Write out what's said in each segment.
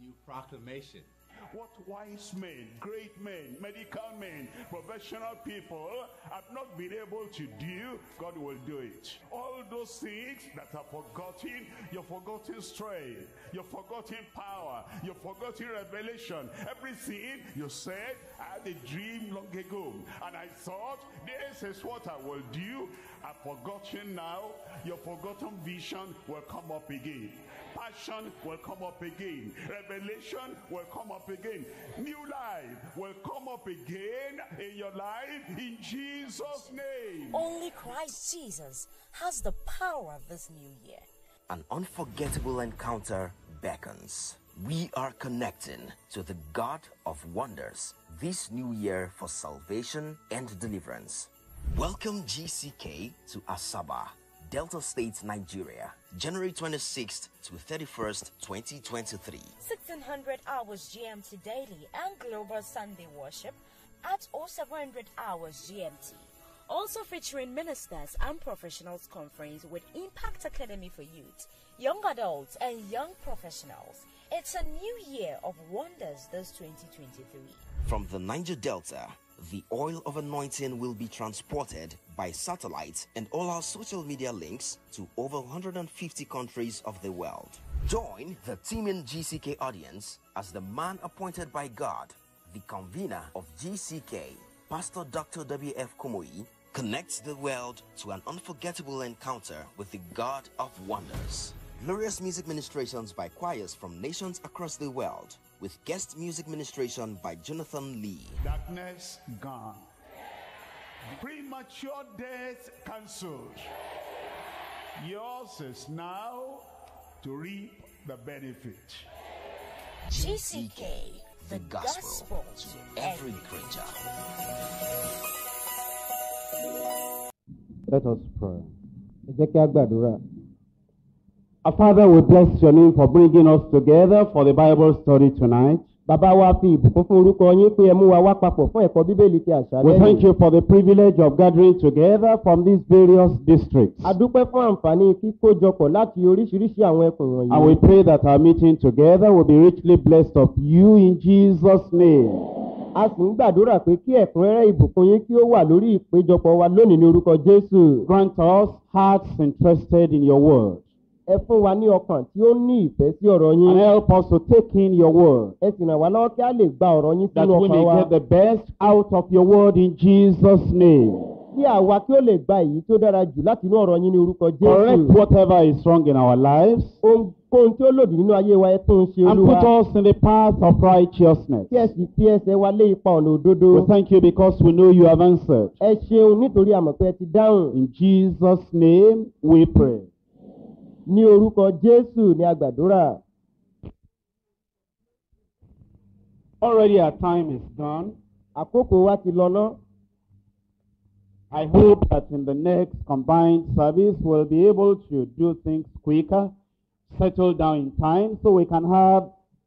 new proclamation. What wise men, great men, medical men, professional people have not been able to do, God will do it. All those things that are forgotten, you've forgotten strength, you've forgotten power, you've forgotten revelation. Everything you said, I had a dream long ago, and I thought, this is what I will do. I've forgotten now. Your forgotten vision will come up again. Passion will come up again. Revelation will come up again. New life will come up again in your life in Jesus' name. Only Christ Jesus has the power of this new year. An unforgettable encounter beckons. We are connecting to the God of wonders this new year for salvation and deliverance. Welcome GCK to Asaba, Delta State, Nigeria, January 26th to 31st, 2023. 1600 hours GMT daily and global Sunday worship at 0700 hours GMT. Also featuring ministers and professionals conference with Impact Academy for Youth, Young Adults, and Young Professionals. It's a new year of wonders this 2023. From the Niger Delta, the oil of anointing will be transported by satellite and all our social media links to over 150 countries of the world. Join the teaming GCK audience as the man appointed by God, the convener of GCK, Pastor Dr. W.F. Kumoyi, connects the world to an unforgettable encounter with the God of wonders. Glorious music ministrations by choirs from nations across the world, with guest music ministration by Jonathan Lee. Darkness gone. Premature death cancelled. Yours is now to reap the benefit. GCK, the gospel to every creature. Let us pray. Father, we bless your name for bringing us together for the Bible study tonight. Bàbá wa fi ìbùkún fún orúkọ yín pé ẹ mú wa wá papọ̀ fún ẹ̀kọ́ bíbélì ti We àṣálẹ́ thank yìí. you for the privilege of gathering together from these various districts. A dúpẹ́ fún àǹfààní kíkójọpọ̀ láti oríṣiríṣi àwọn ẹkùn And we wọ̀nyí. pray that our meeting together will be richly blessed of you in Jesus' name. A sì ń gbàdúrà pé kí ẹ̀kúnrẹ́rẹ́ ìbùkún yín kí ó wà lórí ìpéjọpọ̀ wa lónìí ní orúkọ Jésù. Grant us hearts interested in your word. Ẹ fún wa ní ọkàn tí ó ní ìfẹ́ sí ọ̀rọ̀ yín. And help us to take in your word. Ẹ sì ràn wá lọ́wọ́ kí a lè gba ọ̀rọ̀ yín That sínú we ọkàn may wa. get the best out of your word in Jesus' name. Kí àwa kí ó lè gba èyí tó dára jù láti inú ọ̀rọ̀ yín ní orúkọ Correct Jésù. whatever is wrong in our lives. Ohunkóhun tí ó lòdì nínú ayé wa ẹ tún ṣe And put olúwa. us in the path of righteousness. Kí ẹ sì fi ẹsẹ̀ wa lé ipa ọ̀nà òdodo. We thank you because we know you have answered. Ẹ ṣeun nítorí àmọ̀ pé ẹ ti dáhùn. In Jesus' name we pray. Ní orúkọ Jésù ni a gbàdúrà. Already our time is gone. Àkókò wa ti lọ ná. I hope that in the next combined service we'll be able to do things quicker, settle down in time, so we can have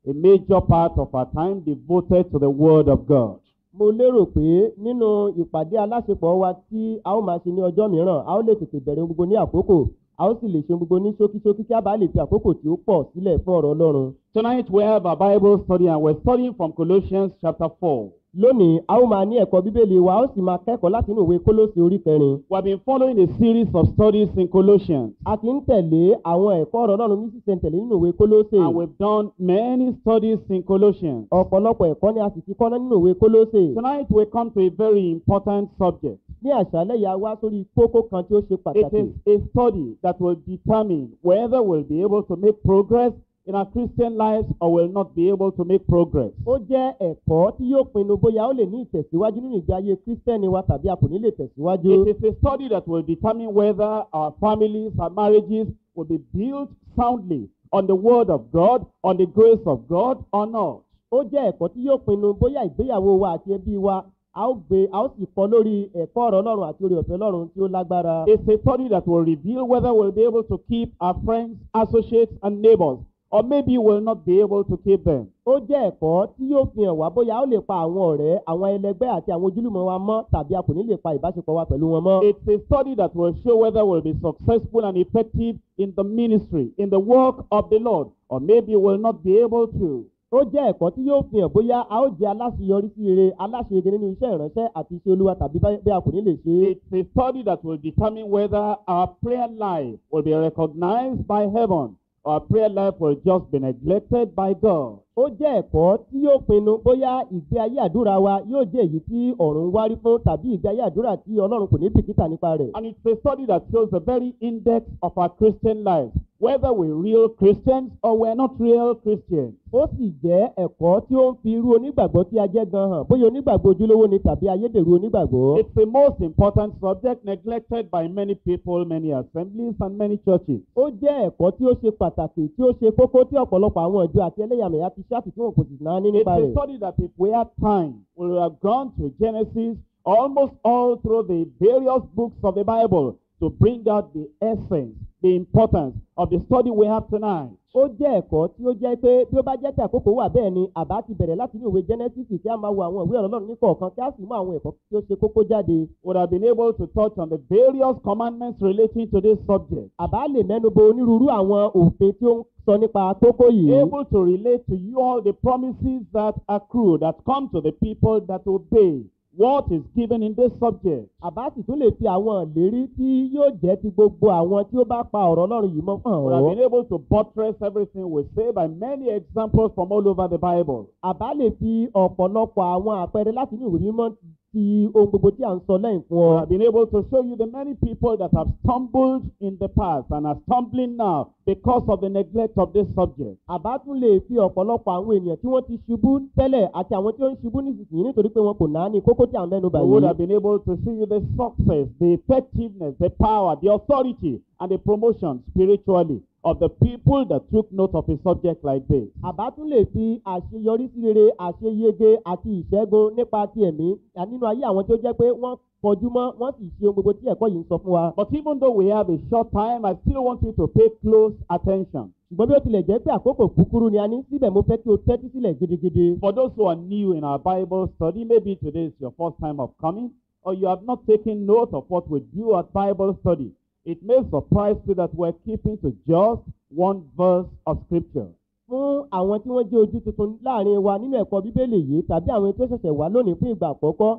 a major part of our time devoted to the Word of God. Mo lérò pé nínú ìpàdé aláṣepọ̀ wa tí a ó máa ṣe ní ọjọ́ mìíràn, a ó lè tètè bẹ̀rẹ̀ gbogbo ní àkókò. A ó sì lè ṣe gbogbo ní ṣókíṣókí kí a bá lè fi àkókò tí ó pọ̀ sílẹ̀ fún ọ̀rọ̀ Ọlọ́run. Tonight we have a Bible study and we're studying from Colossians chapter 4. Lónìí, a ó máa ní ẹ̀kọ́ Bíbélì wa, a ó sì máa kẹ́kọ̀ọ́ láti inú ìwé Kólósì orí kẹrin. We have been following a series of studies in Colossians. A ti ń tẹ̀lé àwọn ẹ̀kọ́ ọ̀rọ̀ Ọlọ́run ní sísẹ̀ntẹ̀lé nínú ìwé Kólósì. And we've done many studies in Colossians. Ọ̀pọ̀lọpọ̀ ẹ̀kọ́ ni a sì ti kọ́ nínú ìwé Kólósì. Tonight we come to a very important subject. Ní àṣálẹ́ a wá sórí kókó kan tí ó ṣe It pàtàkì. is a study that will determine whether we'll be able to make progress in our Christian lives or will not be able to make progress. Ó jẹ́ ẹ̀kọ́ tí yóò pinnu bóyá ó lè ní ìtẹ̀síwájú nínú ìgbé ayé Kírísítẹ́nì wa tàbí a kò ní lè tẹ̀síwájú. It is a study that will determine whether our families, our marriages will be built soundly on the Word of God, on the grace of God or not. Ó jẹ́ ẹ̀kọ́ tí yóò pinnu bóyá ìgbéyàwó wa àti ẹbí wa a ó gbé a ó sì kọ́ lórí ẹ̀kọ́ ọ̀rọ̀ Ọlọ́run àti orí ọ̀fẹ́ Ọlọ́run tí ó lágbára. It's a study that will reveal whether we'll be able to keep our friends, associates, and neighbors, or maybe we'll not be able to keep them. Ó jẹ́ ẹ̀kọ́ tí yóò fi hàn wá bóyá ó lè pa àwọn ọ̀rẹ́, àwọn ẹlẹgbẹ́ àti àwọn ojúlùmọ̀ wa mọ́ tàbí a kò ní lè pa ìbáṣepọ̀ wa pẹ̀lú wọn mọ́. It's a study that will show whether we'll be successful and effective in the ministry, in the work of the Lord, or maybe we'll not be able to. ó jẹ́ ẹ̀kọ́ tí yóò fi hàn bóyá a ó jẹ́ aláṣeyọrí sí rere aláṣeyege nínú iṣẹ́ ìránṣẹ́ àti iṣẹ́ olúwa tàbí bí a kò ní lè ṣe. It's a study that will determine whether our prayer life will be recognized by heaven our prayer life will just be neglected by God. ó jẹ́ ẹ̀kọ́ tí yóò pinnu bóyá ìgbé ayé àdúrà wa yóò jẹ́ èyí tí ọ̀run wárí fún tàbí ìgbé ayé àdúrà tí ọlọ́run kò ní bìkítà nípa rẹ̀. And it's a study that shows the very index of our Christian life, whether we're real Christians or we're not real Christians. ó sì jẹ́ ẹ̀kọ́ tí ó ń fi irú onígbàgbọ́ tí a jẹ́ gan hàn bóyá onígbàgbọ́ ojúlówó ni tàbí ayédèrú onígbàgbọ́. It's the most important subject neglected by many people, many assemblies, and many churches. ó jẹ́ ẹ̀kọ́ tí ó ṣe pàtàkì tí ó ṣe kókó tí ọ̀pọ̀lọpọ̀ àwọn ìjọ àti ẹlẹ́yàmẹ̀yà ti wọn kò sì náà ní It's nípa a rẹ̀. study that if we had time, we would have gone to Genesis almost all through the various books of the Bible to bring out the essence, the importance of the study we have tonight. ó jẹ́ ẹ̀kọ́ tí ó jẹ́ pé bí ó bá jẹ́ tí àkókò wà bẹ́ẹ̀ ni àbá ti bẹ̀rẹ̀ láti ní ìwé genesis kí a máa wo àwọn ìwé Ọlọ́run ní kọ̀ọ̀kan kí a sì mú àwọn ẹ̀kọ́ tí ó ṣe kókó jáde. Would have been able to touch on the various commandments relating to this subject. àbá lè mẹ́nu bo onírúurú àwọn òfin tí ó ń sọ nípa kókó yìí. Able to relate to you all the promises that accrue, that come to the people that obey what is given in this subject. àbá sì tún lè fi àwọn ìlérí tí yóò jẹ́ ti gbogbo àwọn tí ó bá pa ọ̀rọ̀ Ọlọ́run yìí mọ́ Would have been able to buttress everything we say by many examples from all over the Bible. àbá lè fi ọ̀pọ̀lọpọ̀ àwọn àpẹẹrẹ láti ní ìwé mímọ́ ti ohun gbogbo tí à ń sọ lẹ́yìn fún I ọ. have been able to show you the many people that have stumbled in the past and are stumbling now because of the neglect of this subject. àbá tún lè fi ọ̀pọ̀lọpọ̀ àwọn ènìyàn tí wọ́n ti ṣubú tẹ́lẹ̀ àti àwọn tí ó ń ṣubú nísinsìnyí nítorí pé wọn kò náà ní kókó tí à ń mẹ́nu bà I would have been able to show you the success, the effectiveness, the power, the authority, and the promotion spiritually of the people that took note of a subject like this. àbá tún lè fi àṣeyọrí sí rere àṣeyege àti ìṣẹ́gun nípa ti ẹ̀mí nínú ayé àwọn tí ó jẹ́ pé wọ́n kọjú mọ́ wọ́n sì ṣe ohun gbogbo tí ẹ̀kọ́ yìí ń sọ fún wa. But even though we have a short time, I still want you to pay close attention. ṣùgbọ́n bí ó tilẹ̀ jẹ́ pé àkókò kúkúrú ni a ní síbẹ̀ mo fẹ́ kí o tẹ́tí sílẹ̀ gidigidi. For those who are new in our Bible study, maybe today is your first time of coming, or you have not taken note of what we do at Bible study. It may surprise you that we're keeping to just one verse of Scripture. fún àwọn tí wọ́n jẹ́ ojú tuntun láàárín wa nínú ẹ̀kọ́ bíbélì yìí tàbí àwọn tó ṣẹ̀ṣẹ̀ wá lónìí fún ìgbà àkọ́kọ́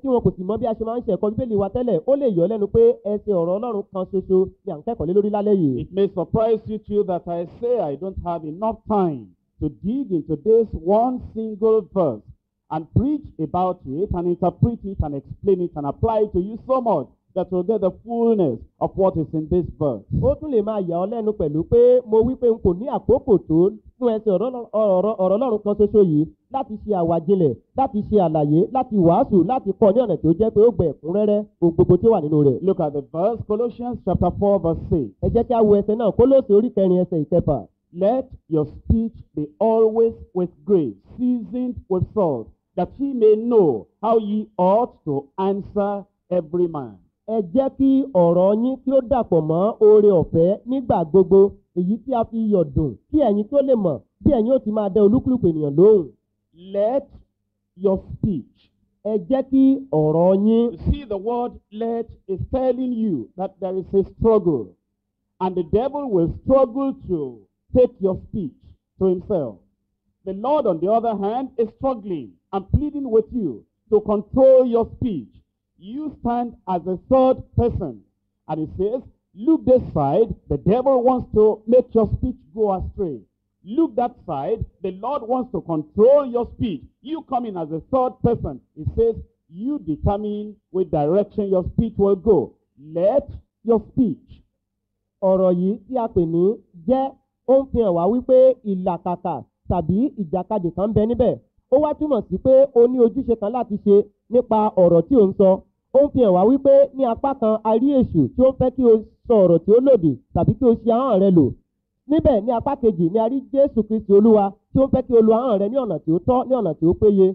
tí wọn kò sì mọ bí a ṣe máa ń ṣe ẹ̀kọ́ bíbélì wa tẹ́lẹ̀ ó lè yọ lẹ́nu pé ẹsẹ̀ ọ̀rọ̀ ọlọ́run kan ṣoṣo ni à ń kẹ́kọ̀ọ́ lé lórí lálẹ́ yìí. It may surprise you too that I say I don't have enough time to dig into this one single verse and preach about it and interpret it and explain it and apply it to you so much that you'll get the fullness of what is in this verse. ó tún lè máa yà ọ́ lẹ́nu pẹ̀lú pé mo wí pé n kò ní àkókò tó fún ẹsẹ̀ ọ̀rọ̀ Ọlọ́run- ọ̀rọ̀ ọ̀rọ̀ ọlọ́run kan ṣoṣo yìí láti ṣe àwàjinlẹ̀ láti ṣe àlàyé láti wàásù láti kọ́ ní ọ̀nà tó jẹ́ pé ó gbẹ ẹ̀kúnrẹ́rẹ́ ohun gbogbo tí ó wà nínú rẹ̀. Look at the verse, Colossians chapter 4, verse 6. ẹ jẹ́ kí a wo ẹsẹ̀ náà Kólósè orí kẹrin ẹsẹ̀ ìkẹfà. Let your speech be always with grace, seasoned with salt, that ye may know how ye ought to answer every man. Ẹ jẹ́ kí ọ̀rọ̀ yín kí ó dàpọ̀ mọ́ oore ọ̀fẹ́ nígbà gbogbo èyí tí a fi dùn kí ẹ̀yin kí ó lè mọ̀ bí ẹ̀yin ó ti máa dẹ olúkúlùkù ènìyàn lóhùn. Let your speech. ẹ jẹ́ kí ọ̀rọ̀ yín You see, the word let is telling you that there is a struggle. And the devil will struggle to take your speech to himself. The Lord, on the other hand, is struggling and pleading with you to control your speech. You stand as a third person. And he says, look this side, the devil wants to make your speech go astray. Look that side, the Lord wants to control your speech. You come in as a third person. He says, you determine which direction your speech will go. Let your speech. ọ̀rọ̀ yìí tí a pè ní jẹ́ ó ń fi hàn wá wípé ìlàkàkà tàbí ìjàkadì kan bẹ níbẹ̀ ó wá túmọ̀ sí pé o ní ojúṣe kan láti ṣe nípa ọ̀rọ̀ tí ò ń sọ ó ń fi hàn wá wípé ní apá kan a rí èṣù tí ó ń fẹ́ kí o sọ ọ̀rọ̀ tí ó lòdì tàbí kí o ṣe ahọ́n rẹ lò níbẹ̀ ní apá kejì ni a rí jésù kristi olúwa tí ó ń fẹ́ kí o lo ahọ́n rẹ ní ọ̀nà tí ó tọ́ ní ọ̀nà tí ó péye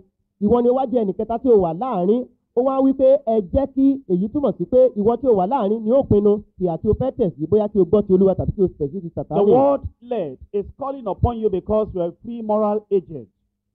ìwọ ni wá jẹ́ ẹnìkẹta tí ó wà láàárín ó wá wí pé ẹ jẹ́ kí èyí túmọ̀ sí pé ìwọ tí ó wà láàárín ni ó pinnu tí o fẹ́ tẹ̀ sí bóyá kí o gbọ́ ti olúwa tàbí kí o tẹ̀ sí ti The sàtánì. word led is calling upon you because you are free moral agent.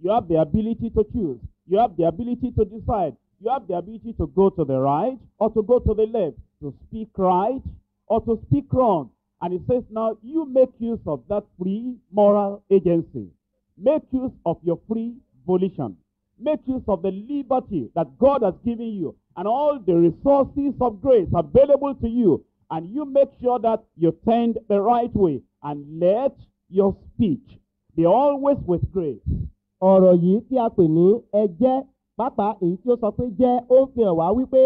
You have the ability to choose. You have the ability to decide. You have the ability to go to the right or to go to the left, to speak right or to speak wrong. And it says now you make use of that free moral agency. Make use of your free volition. Make use of the liberty that God has given you and all the resources of grace available to you. And you make sure that you tend the right way and let your speech be always with grace. Ọ̀rọ̀ yìí tí a pè ní ẹjẹ́ pàápàá èyí tí ó sọ pé jẹ́ ó ń fi hàn wá wípé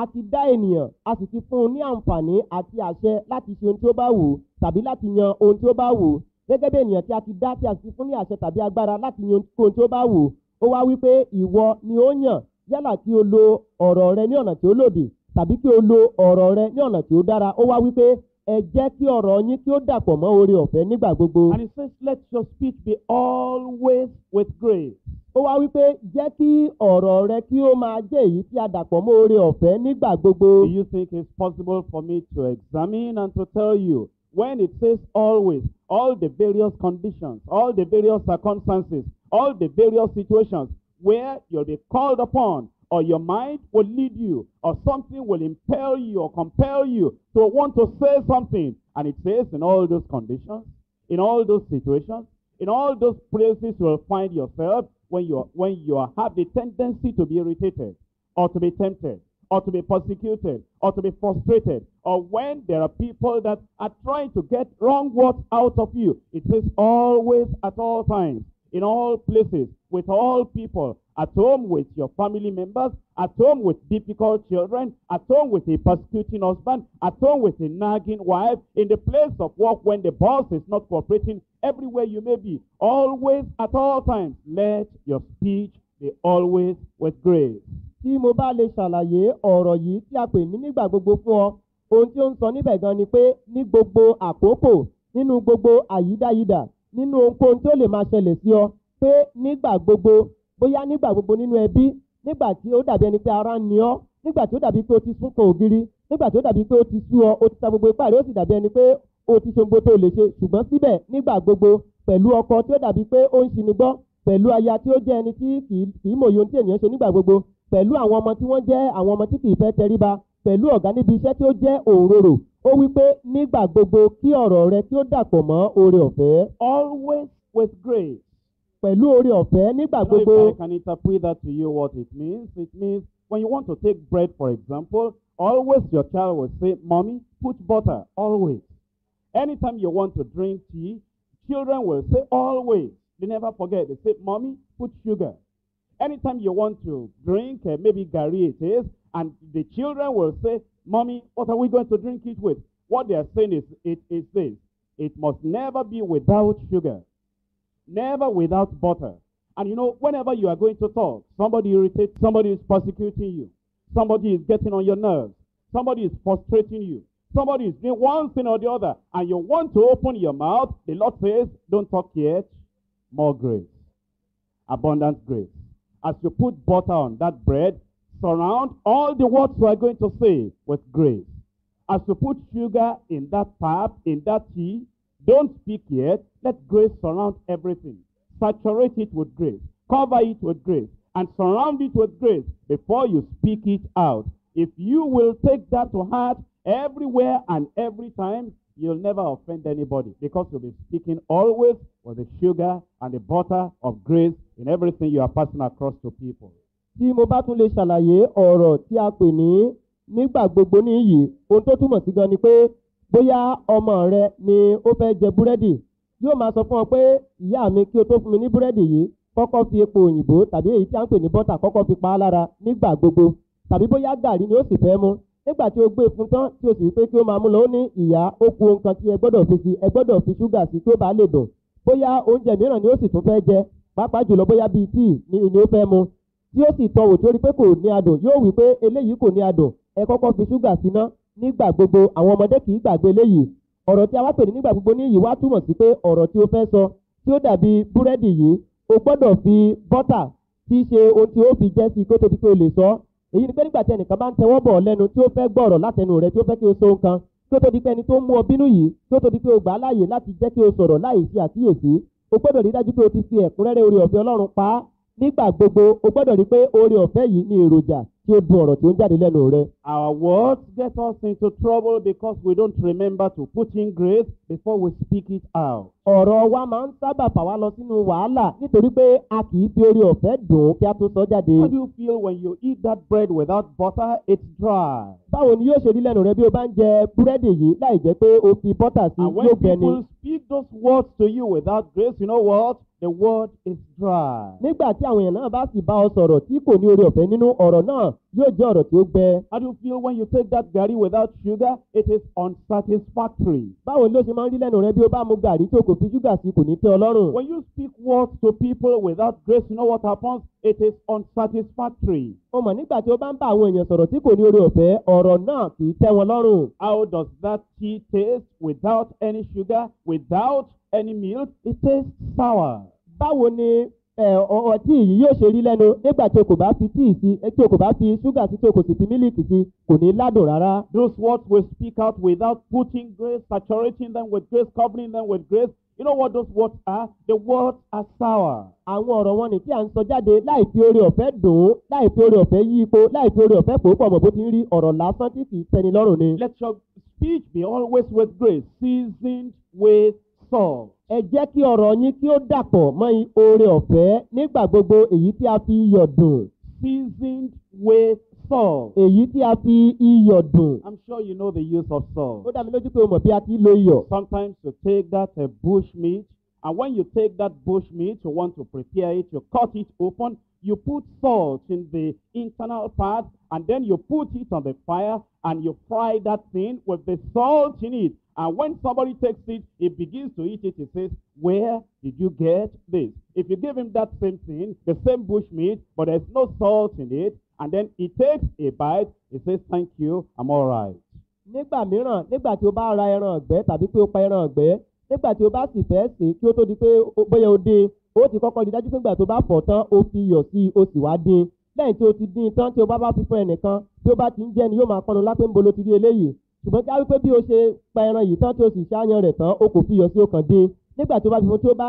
a ti dá ènìyàn a sì ti fún un ní àǹfààní àti àṣẹ láti ṣe ohun tí ó bá wù ú tàbí láti yan ohun tí ó bá wù ú. Gẹ́gẹ́ bí ènìyàn tí a ti dá tí a sì ti fún ní àṣẹ tàbí agbára láti yan ohun tí ó bá wù ú ó wá wípé ìwọ ni ó yàn. Yálà kí o lo ọ̀rọ̀ rẹ ní ọ̀nà tí ó lòdì tàbí kí o lo ọ̀rọ̀ rẹ ní ọ̀nà tí ó dára ó wá wípé ẹ jẹ́ kí ọ̀rọ̀ yín kí ó dàpọ̀ mọ́ oore ọ̀fẹ́ nígbà gbogbo. And it says, let your speech be always with grace. ó wá wípé jẹ́ kí ọ̀rọ̀ rẹ kí ó máa jẹ́ èyí tí a dàpọ̀ mọ́ oore ọ̀fẹ́ nígbà gbogbo. Do you think it's possible for me to examine and to tell you when it says always, all the various conditions, all the various circumstances, all the various situations where you'll be called upon, or your mind will lead you, or something will impel you or compel you to want to say something. And it says in all those conditions, in all those situations, in all those places you will find yourself when you when you have the tendency to be irritated or to be tempted or to be persecuted or to be frustrated or when there are people that are trying to get wrong words out of you it says always at all times in all places with all people at home with your family members at home with difficult children at home with a persecuting husband at home with a nagging wife in the place of work when the boss is not cooperating everywhere you may be always at all times let your speech be always with grace. Tí mo bá lè ṣàlàyé ọ̀rọ̀ yìí tí a pè ní nígbà gbogbo fún ọ ohun tí ó ń sọ níbẹ̀ gan ni pé ní gbogbo àkókò nínú gbogbo àyídáyidà nínú ohunkóhun tí ó lè máa ṣẹlẹ̀ sí ọ pé nígbà gbogbo bóyá nígbà gbogbo nínú ẹbí nígbà tí ó dàbí ẹni pé ara ń ni ọ́ nígbà tí ó dàbí pé o ti sún kan ògiri nígbà tí ó dàbí pé o ti sú ọ o ti ta gbogbo ipá rẹ ó sì dàbí ẹni pé o ti ṣe tó lè ṣe. Ṣùgbọ́n síbẹ̀ nígbà gbogbo pẹ̀lú ọkọ tí ó dàbí pé ó ń ṣini gbọ́ pẹ̀lú aya tí ó jẹ́ ẹni tí kì í mòye ohun tí ènìyàn ṣe nígbà gbogbo pẹ̀lú àwọn ọmọ tí wọ́n jẹ́ àwọn ọmọ tí kì í fẹ́ tẹríba pẹ̀lú ọ̀gá níbi iṣẹ́ tí ó jẹ́ òǹrorò ó wí pé nígbà gbogbo kí ọ̀rọ̀ rẹ kí ó dàpọ̀ mọ́ oore ọ̀fẹ́. Always with grace pẹ̀lú oore ọ̀fẹ́ nígbà gbogbo if I can interpret that to you what it means. It means when you want to take bread, for example, always your child will say, Mommy, put butter, always. Anytime you want to drink tea, children will say, always. They never forget. They say, Mommy, put sugar. Anytime you want to drink, uh, maybe Gary it is, and the children will say, Mommy, what are we going to drink it with? What they are saying is, it is this. It must never be without sugar. Never without butter. And you know, whenever you are going to talk, somebody irritates, somebody is persecuting you, somebody is getting on your nerves, somebody is frustrating you, somebody is doing one thing or the other, and you want to open your mouth, the Lord says, don't talk yet, more grace, abundant grace. As you put butter on that bread, surround all the words you are going to say with grace. As you put sugar in that pap, in that tea, don't speak yet. Let grace surround everything. Saturate it with grace. Cover it with grace. And surround it with grace before you speak it out. If you will take that to heart everywhere and every time, you'll never offend anybody because you'll be speaking always with the sugar and the butter of grace in everything you are passing across to people. tí mo bá tún lè ṣàlàyé ọ̀rọ̀ tí a pè ní nígbà gbogbo níyì ohun tó túmọ̀ sí gan ni pé bóyá ọmọ rẹ ni ó fẹ́ jẹ búrẹ́dì yóò máa sọ fún ọ pé ìyá mi kí o tó fún mi ní búrẹ́dì yìí kọ́kọ́ fi epo òyìnbó tàbí èyí tí a ń pè ní bọ́tà kọ́kọ́ fi pa á lára nígbà gbogbo. Tàbí bóyá gàrí ni ó sì fẹ́ mu. Nígbà tí o gbé fún tán tí o sì rí pé kí o máa mú lọ ó ní ìyá ó ku ohun kan tí ẹ gbọ́dọ̀ fi si ẹ gbọ́dọ̀ fi ṣúgà sí kí ó bá lè dùn. Bóyá oúnjẹ mìíràn ni ó sì tún fẹ́ jẹ pàápàá jùlọ bóyá bíi tíì ni ni ó fẹ́ mu. Tí ó sì tọwò tí ó rí pé kò ní adùn yóò wí pé eléyìí kò ní adùn ẹ kọ́kọ́ fi ṣúgà síná nígbà gbogbo àwọn ọmọdé kì í gbàgbé eléyìí. Ọ̀rọ̀ tí a wá pè ní nígbà gbogbo ní yìí wá túmọ̀ sí pé ọ̀rọ̀ tí o fẹ́ sọ tí ó dàbí búrẹ́dì yìí o gbọ́dọ̀ fi bọ́tà tí í ṣe ohun tí ó fi jẹ́ sí kó tó pé o lè sọ. Èyí ni pé nígbà tí ẹnìkan bá ń tẹwọ́ bọ̀ lẹ́nu tí ó fẹ́ gbọ́rọ̀ látẹnu rẹ tí ó fẹ́ kí o sọ nǹkan kí ó tó di pé ẹni tó mú ọ bínú yìí kí ó tó di pé o gbà á láàyè láti jẹ́ kí o sọ̀rọ̀ láì ṣe àkíyèsí o gbọ́dọ̀ rí dájú pé o ti fi ẹ̀kúnrẹ́rẹ́ orí ọ̀fẹ́ ọlọ́run pa á nígbà gbogbo o gbọ́dọ̀ rí pé oore ọ̀fẹ́ yìí ní èròjà tí ó dun ọ̀rọ̀ tí ó ń jáde lẹ́nu rẹ. Our words get us into trouble because we don't remember to put in grace before we speak it out. ọ̀rọ̀ wa máa ń sábà fà wá lọ sínú wàhálà nítorí pé a kì í fi oore ọ̀fẹ́ dùn kí a tó sọ jáde. How do you feel when you eat that bread without butter? It's dry. báwo ni yóò ṣe rí lẹ́nu rẹ bí o bá ń jẹ búrẹ́dì yìí láì jẹ́ pé o fi bọ́tà sí And yóò when gbẹ ni. people speak those words to you without grace, you know what? The word is dry. nígbà tí àwọn èèyàn náà bá sì bá ọ sọ̀rọ̀ tí kò ní oore ọ̀fẹ́ nínú ọ̀rọ̀ náà yóò jẹ́ ọ̀rọ̀ tí ó gbẹ. How do you feel when you take that gari without sugar? It is unsatisfactory. báwo ló ṣe máa ń rí lẹ́nu rẹ bí o bá mu gàrí tí o kò fi ṣúgà sí kò ní tẹ́ ọ lọ́rùn. When you speak words to people without grace, you know what happens? It is unsatisfactory. o mọ̀ nígbà tí o bá ń bá àwọn èèyàn sọ̀rọ̀ tí kò ní oore ọ̀fẹ́ ọ̀rọ̀ náà kì í tẹ́ wọn lọ́rùn. How does that tea taste without any sugar, without any milk? It tastes sour. Báwo ni ọtí yìí yóò ṣe rí lẹ́nu nígbà tí o kò bá fi tíì sí tí o kò bá fi ṣúgà sí tí o kò sì fi mílìkì sí kò ní ládùn rárá. Those words we speak out without putting grace, saturating them with grace, covering them with grace. You know what those words are? The words are sour. àwọn ọ̀rọ̀ wọn ni tí à ń sọ jáde láì fi oore ọ̀fẹ́ dùn ún láì fi oore ọ̀fẹ́ yí ipò láì fi oore ọ̀fẹ́ pòópọ̀ mọ̀ bó ti ń rí ọ̀rọ̀ lásán tí kì í tẹ́ni lọ́rùn ni. Let your speech be always with grace, seasoned with salt. Ẹ jẹ́ kí ọ̀rọ̀ yín kí ó dàpọ̀ mọ́ oore ọ̀fẹ́ nígbà gbogbo èyí tí a fi iyọ̀ dùn Seasoned with salt. èyí tí a fi iyọ̀ dùn. I'm sure you know the use of ó salt. dá mi lójú pé o mọ̀ bí a ti lo iyọ̀. Sometimes you take that uh, bush meat, and when you take that bush meat, you want to prepare it, you cut it open, you put salt in the internal part, and then you put it on the fire, and you fry that thing with the salt in it. And when somebody takes it, he begins to eat it, he says, Where did you get this? If you give him that same thing, the same bush meat, but there's no salt in it, and then he takes a bite, he says, Thank you, I'm all right. nígbà mìíràn nígbà tí o bá ra ẹran ọ̀gbẹ́ tàbí pé o pa ẹran ọ̀gbẹ́ nígbà tí o bá sì fẹ́ sè kí ó tó di pé o- bóyá o dín o ti kọ́kọ́ di dájú pé nígbà tó bá fọ̀ tán o fi iyọ̀ sí i o sì wá dín lẹ́yìn tí o ti dín tán tí o bá bá fi fún ẹnìkan bí o bá ti ń jẹ́ ni yóò máa pọnu lápé ń bolo ti rí eléyìí ṣùgbọ́n kí á wípé bí o ṣe pa ẹran yìí tán tí o sì ṣáyan rẹ̀ tán o kò fi iyọ̀ sí o kàn dín nígbà o bá fi fún tí o bá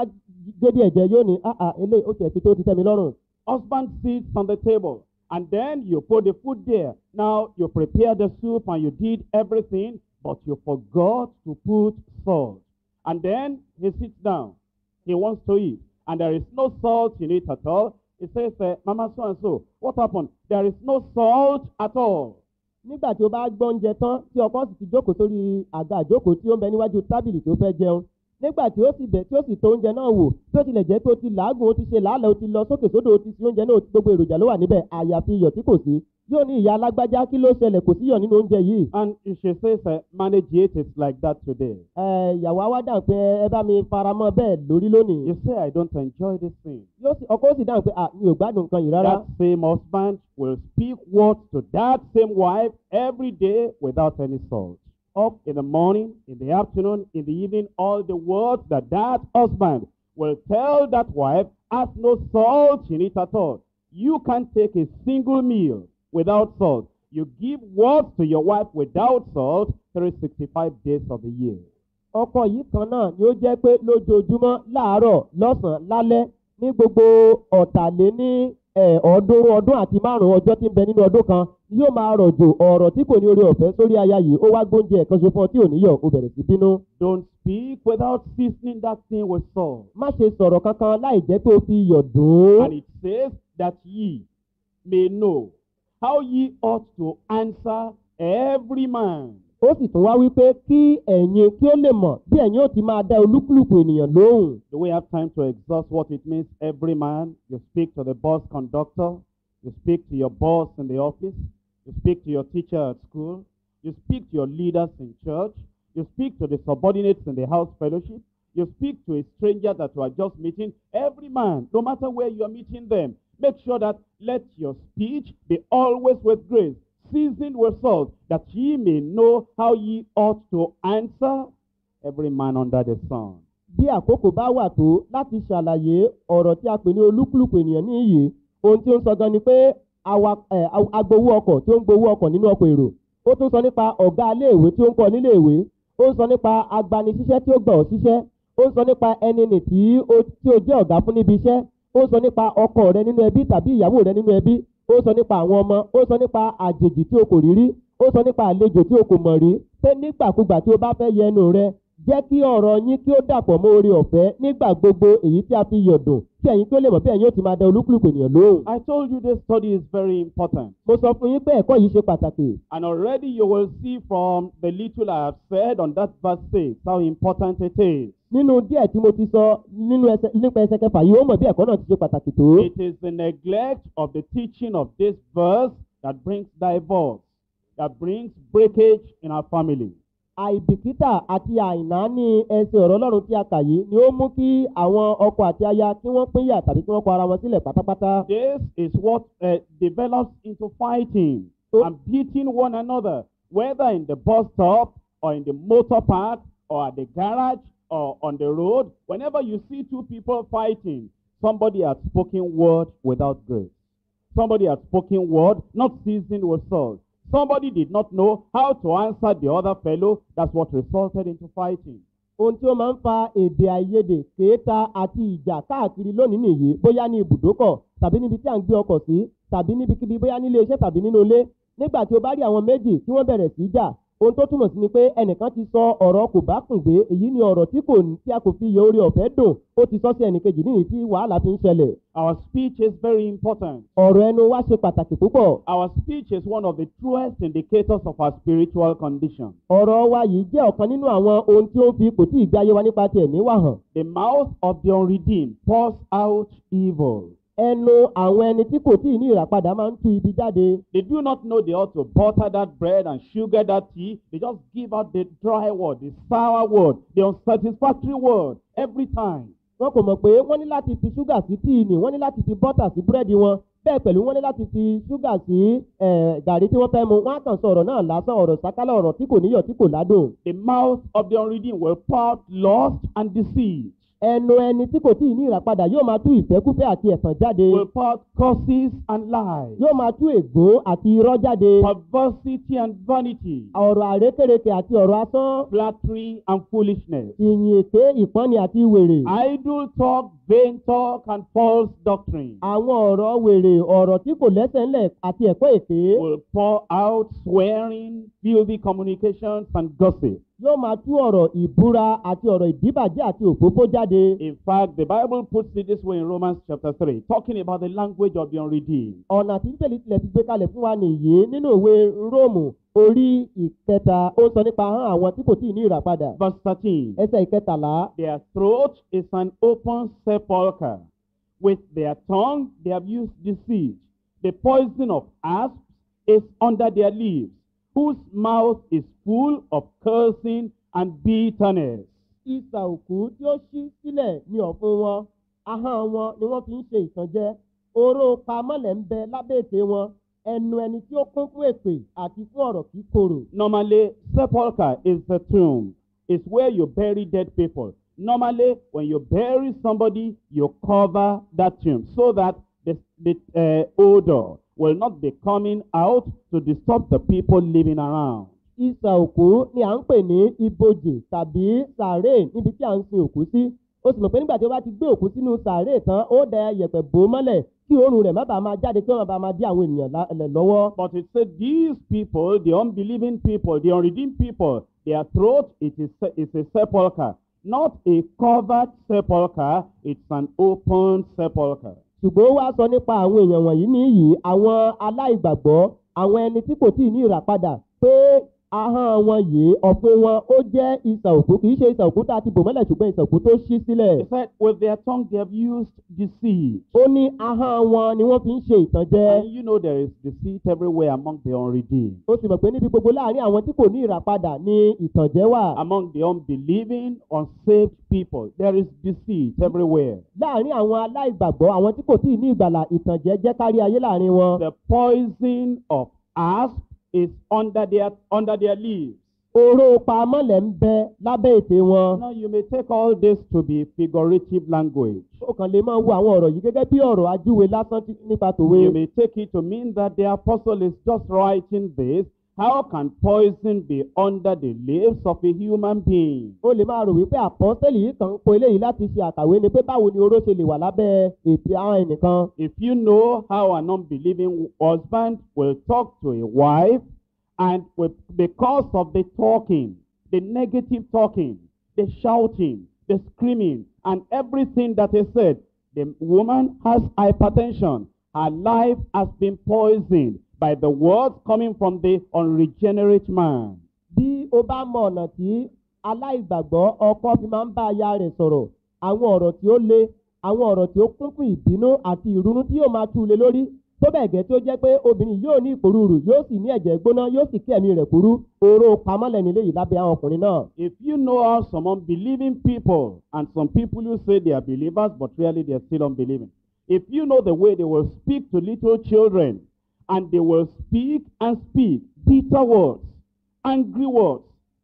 gé díẹ̀ jẹ yóò ní ah ah eléyìí ó tiẹ̀ ti tó ti tẹ́ mi lọ́rùn husband sits on the table and then you put the food there. Now you prepare the soup and you did everything, but you forgot to put salt. And then he sits down. He wants to eat. And there is no salt in it at all. He says, uh, Mama so and so, what happened? There is no salt at all. Nígbà tí o bá gbọ́ oúnjẹ tán tí ọkọ sì ti jókòó sórí àga àjókòó tí ó ń bẹ níwájú tábìlì tó fẹ́ jẹun nígbà tí ó sì bẹ̀ tí ó sì tó oúnjẹ náà wò tí ó tilẹ̀ jẹ́ pé ó ti làágùn ó ti ṣe làálẹ̀ ó ti lọ sókè sódò ó ti fi oúnjẹ náà gbogbo èròjà ló wà níbẹ̀ àyàfi iyọ̀ tí kò sí yóò ní ìyá alágbájá kí ló ṣẹlẹ̀ kò síyọ̀ nínú oúnjẹ yìí And she says, uh, manage it. It's like that today. ẹ ìyàwó á wá dáhùn pé ẹ bá mi faramọ́ bẹ́ẹ̀ lórí lónìí You say, I don't enjoy this thing. yóò sì ọkọ ó sì dáhùn pé à mi ò gbádùn nǹkan yìí rárá That same husband will speak words to that same wife every day without any salt. Up in the morning, in the afternoon, in the evening, all the words that that husband will tell that wife has no salt in it at all. You can't take a single meal without salt. You give words to your wife without salt 365 days of the year. ọkọ yìí kan náà ni ó jẹ́ pé lójoojúmọ́ láàárọ̀ lọ́sàn-án lálẹ́ ní gbogbo ọ̀tàléní ọ̀ọ́dúnrún ọdún àti márùn-ún ọjọ́ tí ń bẹ nínú ọdún kan yóò máa rọ̀jò ọ̀rọ̀ tí kò ní orí ọ̀fẹ́ sórí aya yìí ó wá gbóúnjẹ ẹ̀kan ṣe fún ọ tí ò níyọ̀ ó bẹ̀rẹ̀ sí bínú. Don't speak without seasoning that thing with salt. má ṣe sọ̀rọ̀ kankan láì jẹ́ pé o fi iyọ̀ dùn. And it says that ye may know how ye ought to answer every man. ó sì tún wá wípé kí ẹ̀yin kí ó lè mọ̀ bí ẹ̀yin ó ti máa dá olúkúlùkù ènìyàn lóhùn. Do we have time to exhaust what it means? Every man. You speak to the bus conductor. You speak to your boss in the office. You speak to your teacher at school. You speak to your leaders in church. You speak to the subordinates in the house fellowship. You speak to a stranger that you are just meeting. Every man, no matter where you are meeting them, make sure that let your speech be always with grace, seasoned with salt, that ye may know how ye ought to answer every man under the sun. bí àkókò bá wà tó láti ṣàlàyé ọ̀rọ̀ tí a pè ní olúkúlùkù ènìyàn ní iyì ohun tí ó ń sọ gan ni pé agbowó ọkọ̀ tí ó ń gbowó ọkọ̀ nínú ọkọ̀ èrò. Ó tún sọ nípa ọ̀gá iléèwé tí ó ń kọ́ níléèwé ó ń sọ nípa agbanisíṣẹ́ tí ó gbà ọ́ síṣẹ́ ó ń sọ nípa ẹni nì tí ó jẹ́ ọ̀gá fún níbi iṣẹ́ ó sọ nípa ọkọ rẹ nínú ẹbí tàbí ìyàwó rẹ nínú ẹbí ó sọ nípa àwọn ọmọ ó sọ nípa àjèjì tí o kò rí rí ó sọ nípa àlejò tí o kò mọ̀ rí pé nígbàkúgbà tí o bá fẹ́ yẹ ẹnu rẹ jẹ́ kí ọ̀rọ̀ yín kí ó dàpọ̀ mọ́ oore ọ̀fẹ́ nígbà gbogbo èyí tí a fi yọ̀dùn kí ẹ̀yin kí ó lè mọ̀ bí ẹ̀yin ó ti máa dá olúkúlùkù ènìyàn lóhùn. I told you this study is very important. mo sọ fún yín pé ẹ̀kọ́ yìí ṣe pàtàkì. And already you will see from the little I have said on that verse 6 how important it is. Nínú díẹ̀ tí mo ti sọ nínú ẹsẹ̀ nípa ẹsẹ̀ kẹfà yìí ó mọ̀ bí ẹ̀kọ́ náà ti ṣe pàtàkì tó. It is the neglect of the teaching of this verse that brings divorce, that brings breakage in our family. àìbìkítà àti àìnáání ẹsẹ̀ ọ̀rọ̀ ọlọ́run tí a kà yìí ni ó mú kí àwọn ọkọ àti aya kí wọ́n pínyà tàbí kí wọ́n kọ ara wọn sílẹ̀ pátápátá. This is what uh, develops into fighting and beating one another, whether in the bus stop or in the motor park or at the garage or on the road. Whenever you see two people fighting, somebody has spoken word without grace. Somebody has spoken word not seasoned with salt. Somebody did not know how to answer the other fellow. That's what resulted into fighting. ohun tí ó máa ń fa èdè àìyedè kéèta àti ìjà káàkiri lónìí nìyí bóyá ní ibùdókọ̀ tàbí níbi tí à ń gbé ọkọ̀ sí tàbí níbikíbi bóyá nílé iṣẹ́ tàbí nínú ilé nígbà tí o bá rí àwọn méjì tí wọ́n bẹ̀rẹ̀ sí í jà ohun tó túmọ̀ sí ni pé ẹnìkan ti sọ ọ̀rọ̀ kò bá kùn gbé èyí ni ọ̀rọ̀ tí kò tí a kò fi iye orí ọ̀fẹ́ dùn ó ti sọ sí ẹnìkejì nìyí tí wàhálà fi ń ṣẹlẹ̀ Our speech is very important. ọ̀rọ̀ ẹnu wa ṣe pàtàkì púpọ̀ Our speech is one of the truest indicators of our spiritual condition. ọ̀rọ̀ wa yìí jẹ́ ọ̀kan nínú àwọn ohun tí ó fi ipò tí ìgbé ayé wa nípa ti ẹ̀mí wà hàn The mouth of the unredeemed pours out evil. Ẹnu àwọn ẹni tí kò tí ì ní ìràpadà máa ń tú ibi jáde They do not know they ought to butter that bread and sugar that tea. They just give out the dry word, the sour word, the unsatisfactory word every time. wọn kò mọ̀ pé wọ́n ní láti fi ṣúgà sí tíì nì wọ́n ní láti fi bọ́tà sí búrẹ́dì wọn bẹ́ẹ̀ pẹ̀lú wọ́n ní láti fi ṣúgà sí gàrí tí wọ́n fẹ́ mu wọ́n á kàn sọ ọ̀rọ̀ náà lásán ọ̀rọ̀ sákálà ọ̀rọ̀ tí kò níyọ̀ tí kò ládùn. The mouth of the unredeemed will pour out lust and deceit, ẹnu ẹni tí kò tí ì ní ìràpadà yóò máa tú ìfẹ́kúfẹ́ àti ẹ̀tàn jáde. Will pour curses and lies, yóò máa tú ègún àti irọ́ jáde. Perversity and vanity, ọ̀rọ̀ àrékèrèkè àti ọ̀rọ̀ asán. Flattery and foolishness, ìyìn èké ìpọ́nni àti wèrè. Idle talk, vain talk, and false doctrine. àwọn ọ̀rọ̀ wèrè ọ̀rọ̀ tí kò lẹ́sẹ̀ ńlẹ̀ àti ẹ̀kọ́ èké. Will pour out swearing, filthy communications, and gossip. Yóò máa tú ọ̀rọ̀ ìbúra àti ọ̀rọ̀ ìdíbàjẹ́ àti òfófó jáde. In fact, the Bible puts it this way in Romans chapter 3, talking about the language of the unredeemed. ọ̀nà tí bíbélì tilẹ̀ ti gbé kalẹ̀ fún wa nìyí nínú ìwé róòmù orí ìkẹta ó sọ nípa ahọ́n àwọn tí kò tí ì ní ìràpadà. Verse 13 ẹsẹ̀ ìkẹtàlá Their throat is an open sepulchre. With their tongue they have used deceit. The poison of asps is under their lips, whose mouth is full of cursing and bitterness. ìsà òkú tí ó ṣí sílẹ̀ ní ọ̀fun wọn ahọ́n wọn ni wọ́n fi ń ṣe ìtànjẹ oró pamọ́lẹ̀ ń bẹ lábẹ́ ètè wọn ẹnu ẹni tí ó kún fún èpè àti fún ọ̀rọ̀ kíkorò. Normally, sepulchre is the tomb. It's where you bury dead people. Normally, when you bury somebody, you cover that tomb so that the, the uh, odor will not be coming out to disturb the people living around. ìsà òkú ni à ń pè ní ibojì tàbí sàárè níbi tí à ń sin òkú sí ó sì mọ̀ pé nígbà tí o bá ti gbé òkú sínú sàárè tán ó da yẹ̀pẹ̀ bò ó mọ́lẹ̀ kí òórùn rẹ̀ má bàa máa jáde kí wọ́n má bàa máa dí àwọn ènìyàn lẹ̀ lọ́wọ́. But it said these people, the unbelieving people, the unredeemed people, their throat it is, is a sepulchre, not a covered sepulchre, it's an open sepulchre. Ṣùgbọ́n ó wá sọ nípa àwọn èèyàn wọ̀nyí níyì àwọn aláìgbàgbọ́ àwọn ẹni tí kò tíì ní ìràpadà pé ahọ́n wọn yìí ọ̀fun wọn ó jẹ́ ìsà òkú kì í ṣe ìsà òkú tá a ti bò mọ́lẹ̀ ṣùgbọ́n ìsà òkú tó ṣí sílẹ̀. He said, with their tongue they have used deceit. ó ní ahọ́n wọn ni wọ́n fi ń ṣe ìtànjẹ. And you know there is deceit everywhere among the unredeemed. ó sì mọ̀ pé níbi gbogbo láàárín àwọn tí kò ní ìràpadà ní ìtànjẹ wà. Among the unbelieving, unsaved people, there is deceit everywhere. láàárín àwọn aláìgbàgbọ́ àwọn tí kò tíì ní ìgbàlà ìtànjẹ jẹ́ kárí ayé láàárín wọn. The poison of asp is under their under their leaves. oró pamọ́lẹ̀ ń bẹ lábẹ́ ètè wọn. Now you may take all this to be figurative language. ó kàn lè máa wo àwọn ọ̀rọ̀ yìí gẹ́gẹ́ bí ọ̀rọ̀ ajúwe lásán nípa tòwe. You may take it to mean that the apostle is just writing this how can poison be under the lips of a human being? ó lè máa rò wípé àpọ́sẹ́lì yìí kàn ń po eléyìí láti ṣe àkàwé ni pé báwo ni oró ṣe lè wà lábẹ́ ètè àwọn ẹnìkan. If you know how an unbelieving husband will talk to a wife, and with, because of the talking, the negative talking, the shouting, the screaming, and everything that is said, the woman has hypertension. Her life has been poisoned by the words coming from the unregenerate man. bí ó bá mọ ọ̀nà tí aláìgbàgbọ́ ọkọ fi máa ń bá aya rẹ̀ sọ̀rọ̀ àwọn ọ̀rọ̀ tí ó le àwọn ọ̀rọ̀ tí ó kún fún ìbínú àti ìrunú tí yóò máa tú u lé lórí tó bẹ́ẹ̀ gẹ́ tí ó jẹ́ pé obìnrin yóò ní ìpòrúurù yóò sì ní ẹ̀jẹ̀ gbóná yóò sì kí ẹ̀mí rẹ̀ kúrú oró pamọ́lẹ̀ nílé yìí lábẹ́ àwọn ọkùnrin náà. If you know how some unbelieving people, and some people who say they are believers, but really they are still unbelieving. If you know the way they will speak to little children, and they will speak and speak bitter words, angry words,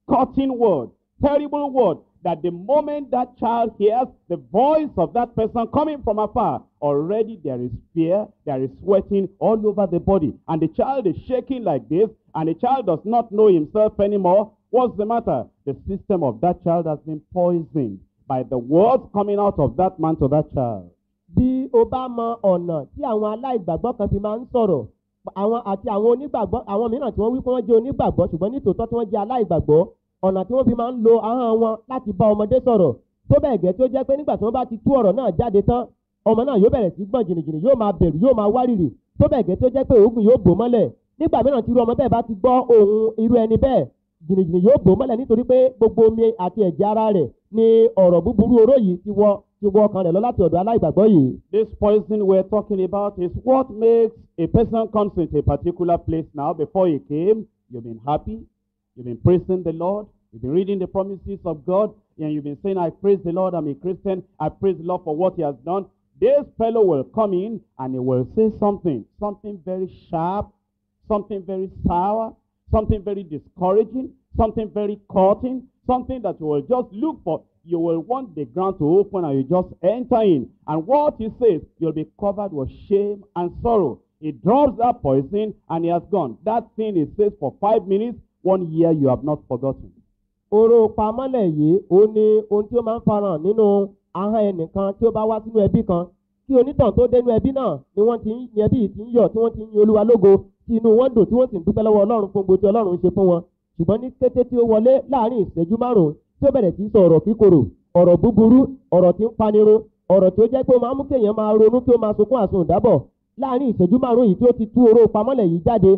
cutting words, terrible words, that the moment that child hears the voice of that person coming from afar, already there is fear, there is sweating all over the body, and the child is shaking like this, and the child does not know himself anymore. What's the matter? The system of that child has been poisoned by the words coming out of that man to that child. bí o bá mọ ọ̀nà tí àwọn aláìgbàgbọ́ kan fi máa ń sọ̀rọ̀ àwọn àti àwọn onígbàgbọ́ àwọn mìíràn tí wọ́n wí pé wọ́n jẹ́ onígbàgbọ́ ṣùgbọ́n nítòótọ́ tí wọ́n jẹ́ aláìgbàgbọ́ ọ̀nà tí wọ́n fi máa ń lo ahọ́n wọn láti bá ọmọdé sọ̀rọ̀. Tó bẹ́ẹ̀ gẹ́ tí ó jẹ́ pé nígbà tí wọ́n bá ti tú ọ̀rọ̀ náà jáde tán ọmọ náà yóò bẹ̀rẹ̀ sí gbọ̀n jìnnìjìnnì yóò máa bẹ̀rù yóò máa wárìrì. Tó bẹ́ẹ̀ gẹ́ tí ó jẹ́ pé òògùn yóò bò mọ́lẹ̀ nígbà mìíràn tí irú ọmọ bẹ́ẹ̀ bá ti gbọ́ ohun irú ẹni bẹ́ẹ̀ jìnnìjìnnì yóò bò mọ́lẹ̀ nítorí pé gbogbo omi àti ẹ̀jẹ̀ ara rẹ̀ ni ọ̀rọ̀ búburú oró yìí ti wọ ọkàn rẹ̀ lọ láti ọ̀dọ̀ aláìgbàgbọ́ yìí. This poison we're talking about is what makes a person comes into a particular place now. Before he came, you've been happy, you've been praising the Lord, you've been reading the promises of God, and you've been saying, I praise the Lord, I'm a Christian, I praise the Lord for what he has done. This fellow will come in and he will say something, something very sharp, something very sour, something very discouraging, something very cutting, something that you will just look for. You will want the ground to open and you just enter in. And what he says, you'll be covered with shame and sorrow. He drops that poison and he has gone. That thing he says for five minutes, one year you have not forgotten. oró pamọ́lẹ̀ yìí ó ní ohun tí ó máa ń farahàn nínú ahọ́n ẹnìkan tí ó bá wá sínú ẹbí kan kí onítàn tó dénú ẹbí náà ni wọ́n ti ń ẹbí yìí ti ń yọ̀ tí wọ́n ti ń yin olúwa lógo inú wọn dùn tí wọ́n sì ń dúpẹ́ lọ́wọ́ ọlọ́run fún gbogbo tí ọlọ́run ń ṣe fún wọn ṣùgbọ́n ní kété tí ó wọlé láàárín ìṣẹ́jú márùn-ún tí ó bẹ̀rẹ̀ sí sọ ọ̀rọ̀ kíkorò ọ̀rọ̀ búburú ọ̀rọ̀ tí ń panirun ọ̀rọ̀ tí ó jẹ́ pé ó máa ń mú kéèyàn máa ronú kí ó máa sunkún àsun ìdábọ̀ láàárín ìṣẹ́jú márùn-ún yìí tí ó ti tú oró pamọ́lẹ̀ yìí jáde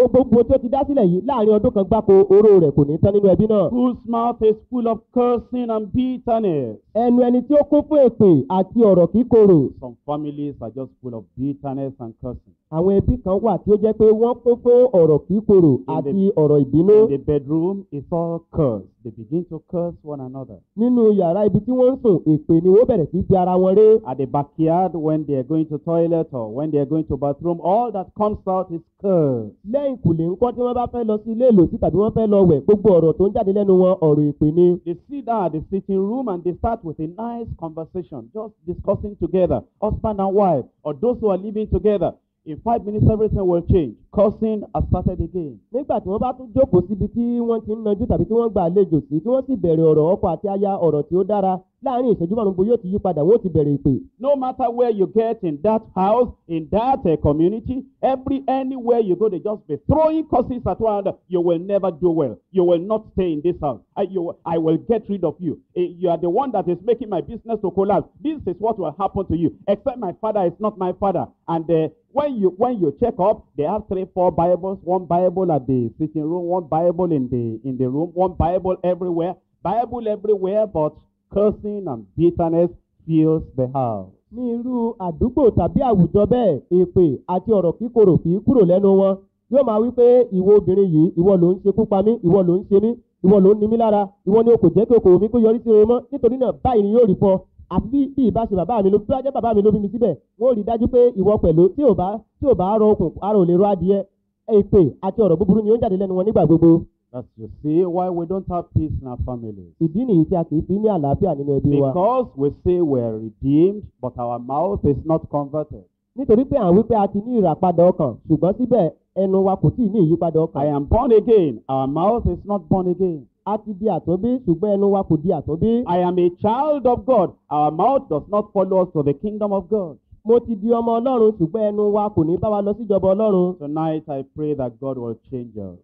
ó gbogbo tí ó ti dá sílẹ̀ yìí láàárín ọdún kan gbáko oró rẹ̀ kò ní tán nínú ẹbí náà. Whose mouth is full of cursing and bitterness. Ẹnu ẹni tí ó kún fún èpè àti ọ̀rọ̀ kíkorò. Some families are just full of bitterness and cursing. àwọn ẹbí kan wà tí ó jẹ́ pé wọ́n kún fún ọ̀rọ̀ kíkorò àti ọ̀rọ̀ ìbínú. In the bedroom, it's all curse. They begin to curse one another. nínú yàrá ibi tí wọ́n ń sùn èpè ni wọ́n bẹ̀rẹ̀ sí fi ara wọn ré. At the backyard, when they are going to toilet or when they are going to bathroom, all that comes out is curse. lẹ́yìn kùlé ńkọ́ tí wọ́n bá fẹ́ lọ sí ilé ìlòsí tàbí wọ́n fẹ́ lọ wẹ̀ gbogbo ọ̀rọ̀ tó ń jáde lẹ́nu wọn ọ̀rọ̀ èpè ni. They sit down at the sitting room and they start with a nice conversation, just discussing together, husband and wife, or those who are living together. In five minutes, everything will change. Cursing has started again. nígbà tí wọ́n bá tún jókòó síbi tí wọ́n ti ń najú tàbí tí wọ́n gba àlejò sí tí wọ́n sì bẹ̀rẹ̀ ọ̀rọ̀ ọkọ àti aya ọ̀rọ̀ tí ó dára láàárín ìṣẹ́jú márùn-ún yóò ti yí padà wọ́n ti bẹ̀rẹ̀ ìpè. No matter where you get in that house, in that uh, community, every anywhere you go, they just be throwing curses at one another. You will never do well. You will not stay in this house. I, you, I will get rid of you. Eh, You are the one that is making my business to collapse. This is what will happen to you. Except my father is not my father. And uh, when you when you check up, they have three, four Bibles. One Bible at the sitting room, one Bible in the in the room, one Bible everywhere. Bible everywhere, but cursing and bitterness fills the house. ní irú àdúgbò tàbí àwùjọ bẹ́ẹ̀ èpè àti ọ̀rọ̀ kíkorò kì í kúrò lẹ́nu wọn yóò máa wí pé ìwọ obìnrin yìí ìwọ ló ń ṣekú pa mí ìwọ ló ń ṣe mí ìwọ ló ń ni mí lára ìwọ ni o kò jẹ́ kí okòwò mi kó yọrí sí rere mọ́ nítorí náà báyìí ni yóò rí àfi bí bí ìbá ṣe bàbá mi ló bí wá jẹ́ bàbá mi ló bí mi síbẹ̀ wọ́n rí dájú pé ìwọ pẹ̀lú tí ò bá tí ò bá rọ okùn ara ò lè rọ adìẹ èpè àti ọ̀rọ̀ búburú ni ó ń jáde lẹ́nu wọn nígbà gbogbo That's you see why we don't have peace in our families. ìdí nìyí tí a kì í fi ní àlàáfíà nínú ẹbí wa Because we say we're redeemed, but our mouth is not converted. nítorí pé à ń wí pé a ti ní ìràpadà ọkàn ṣùgbọ́n síbẹ̀ ẹnu wa kò tíì ní ìyípadà I ọkàn. am born again. Our mouth is not born again. A ti di àtúnbí ṣùgbọ́n ẹnu wa kò di àtúnbí. I am a child of God. Our mouth does not follow us to the kingdom of God. mo ti di ọmọ ọlọ́run ṣùgbọ́n ẹnu wa kò ní bá wa lọ síjọba ọlọ́run. Tonight I pray that God will change us.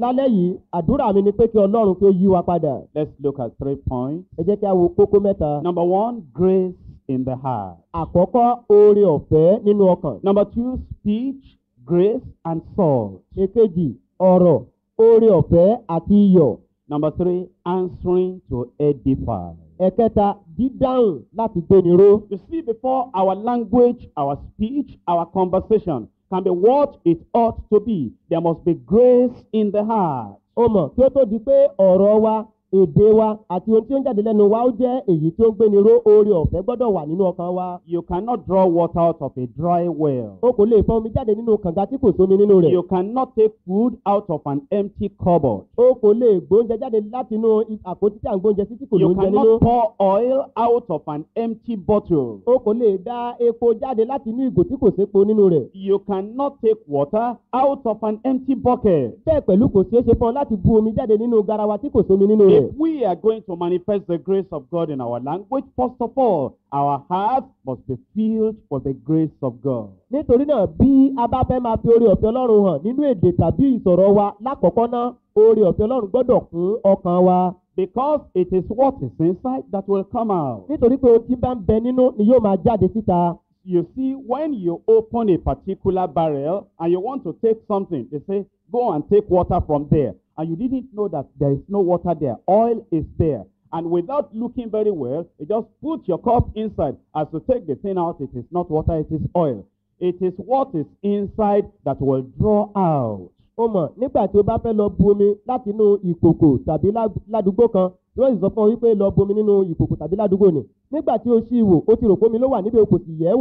lálẹ́ yìí àdúrà mi ni pé kí ọlọ́run kí ó yí wa padà. Let's look at three points. ẹ jẹ́ kí a wo kókó mẹ́ta. Number one, grace in the heart. àkọ́kọ́ oore ọ̀fẹ́ nínú ọkàn. Number two, speech, grace, and salt. èkejì ọ̀rọ̀ oore ọ̀fẹ́ àti iyọ̀. Number three, answering to edify. ẹ̀kẹta dídáhùn láti gbéni ró. You see, before our language, our speech, our conversation can be what it ought to be, there must be grace in the heart. ó mọ̀ kí ó tó di pé ọ̀rọ̀ wa èdè wa àti ohun tí ó ń jáde lẹ́nu wa ó jẹ́ èyí tí ó ń gbéni ró oore ọ̀fẹ́ gbọ́dọ̀ wà nínú ọkàn wa. You cannot draw water out of a dry well. o kò lè fọ́n omi jáde nínú kànga tí kò sómi nínú rẹ̀. You cannot take food out of an empty cupboard. o kò lè gbóúnjẹ jáde láti inú àpótí tí à ń gbóúnjẹ sí tí kò You lóúnjẹ nínú. cannot pour oil out of an empty bottle. o kò lè dá epo jáde láti inú ìgò tí kò sépo nínú rẹ̀. You cannot take water out of an empty bucket. bẹ́ẹ̀ pẹ̀lú kò ṣeé ṣe fún ọ láti bu omi jáde nínú garawa tí kò sómi nínú rẹ̀. If we are going to manifest the grace of God in our language, first of all, our hearts must be filled with the grace of God. nítorí náà bí a bá fẹ́ máa fi oore ọ̀fẹ́ ọlọ́run hàn nínú èdè tàbí ìsọ̀rọ̀ wa lákọ̀ọ́kọ́ ná oore ọ̀fẹ́ ọlọ́run gbọ́dọ̀ kún ọkàn wa. Because it is what is inside that will come out. nítorí pé tí bá ń bẹ nínú ni yóò máa jáde síta. You see, when you open a particular barrel and you want to take something, they say, go and take water from there. And you didn't know that there is no water there. Oil is there. And without looking very well, you just put your cup inside. As you take the thing out, it is not water, it is oil. It is what is inside that will draw out. ó mọ̀ nígbà tí o bá fẹ́ lọ bu omi láti ìkòkò tàbí lá- ládùúgbò kan tí wọ́n sì sọ fún ọ wípé lọ bu omi nínú ìkòkò tàbí ládùúgbò ni nígbà tí o ṣí ìwò o ti rò pé omi ló wà níbi o kò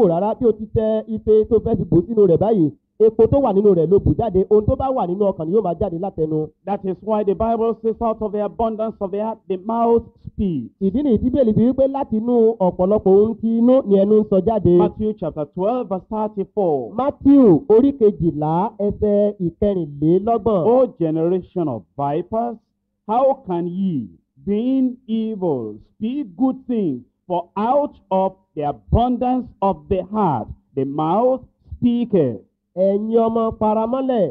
rárá bí o ti tẹ ife tó fẹ́ fi bò sínú rẹ̀ báyìí epo tó wà nínú rẹ̀ ló bù jáde ohun tó bá wà nínú ọkàn ni yóò máa jáde látẹnu. That is why the Bible says, out of the abundance of the heart, the mouth speaks. ìdí nìyí tí bẹ́ẹ̀lì fi wípé láti inú ọ̀pọ̀lọpọ̀ ohun tí inú ni ẹnu ń sọ jáde. Matthew chapter 12, verse 34. matthew orí kejìlá ẹsẹ̀ ìkẹrìnlélọ́gbọ̀n. O generation of vipers, how can ye, being evil, speak good things? For out of the abundance of the heart, the mouth speaketh. Ẹ̀yin ọmọ paramọ́lẹ̀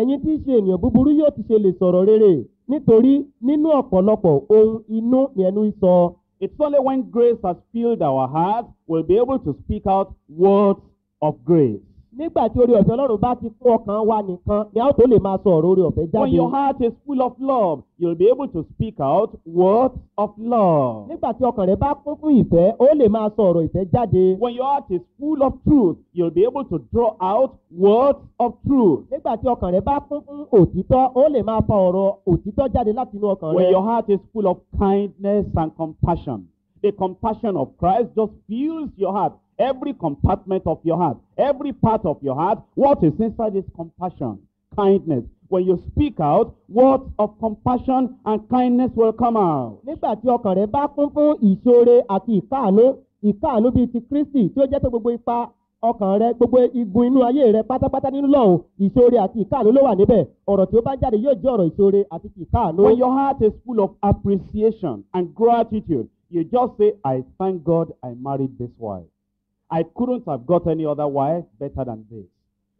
ẹ̀yin tí í ṣe ènìyàn búburú yóò ti ṣe lè sọ̀rọ̀ rere nítorí nínú ọ̀pọ̀lọpọ̀ ohun inú ni ẹnu sọ. It's only when grace has filled our hearts, we'll be able to speak out words of grace. Nígbà tí orí ọ̀fẹ́ ọlọ́run bá ti kún ọkàn wa nìkan ni a ó tó lè máa sọ ọ̀rọ̀ orí ọ̀fẹ́ When jáde. your heart is full of love, you'll be able to speak out words of love. nígbà tí ọkàn rẹ bá kún fún ìfẹ́ ó lè máa sọ ọ̀rọ̀ ìfẹ́ jáde. When your heart is full of truth, you'll be able to draw out words of truth. nígbà tí ọkàn rẹ bá kún fún òtítọ́ ó lè máa fa ọ̀rọ̀ òtítọ́ jáde láti inú ọkàn When rẹ. your heart is full of kindness and compassion, the compassion of Christ just fills your heart. Every compartment of your heart, every part of your heart, what is inside is compassion, kindness. When you speak out, words of compassion and kindness will come out. nígbà tí ọkàn rẹ bá kún fún ìṣoore àti ìkáàánú ìkáàánú bíi ti kristi tí ó jẹ́ pé gbogbo ipa ọkàn rẹ gbogbo igun inú ayé rẹ pátápátá nínú lọ́hùn ìṣoore àti ìkáàánú ló wà níbẹ̀ ọ̀rọ̀ tí ó bá jáde yóò jẹ́ ọ̀rọ̀ ìṣoore àti ti ìkáàánú. When your heart is full of appreciation and gratitude, you just say, I thank God I married this wife. I couldn't have got any other wife better than this.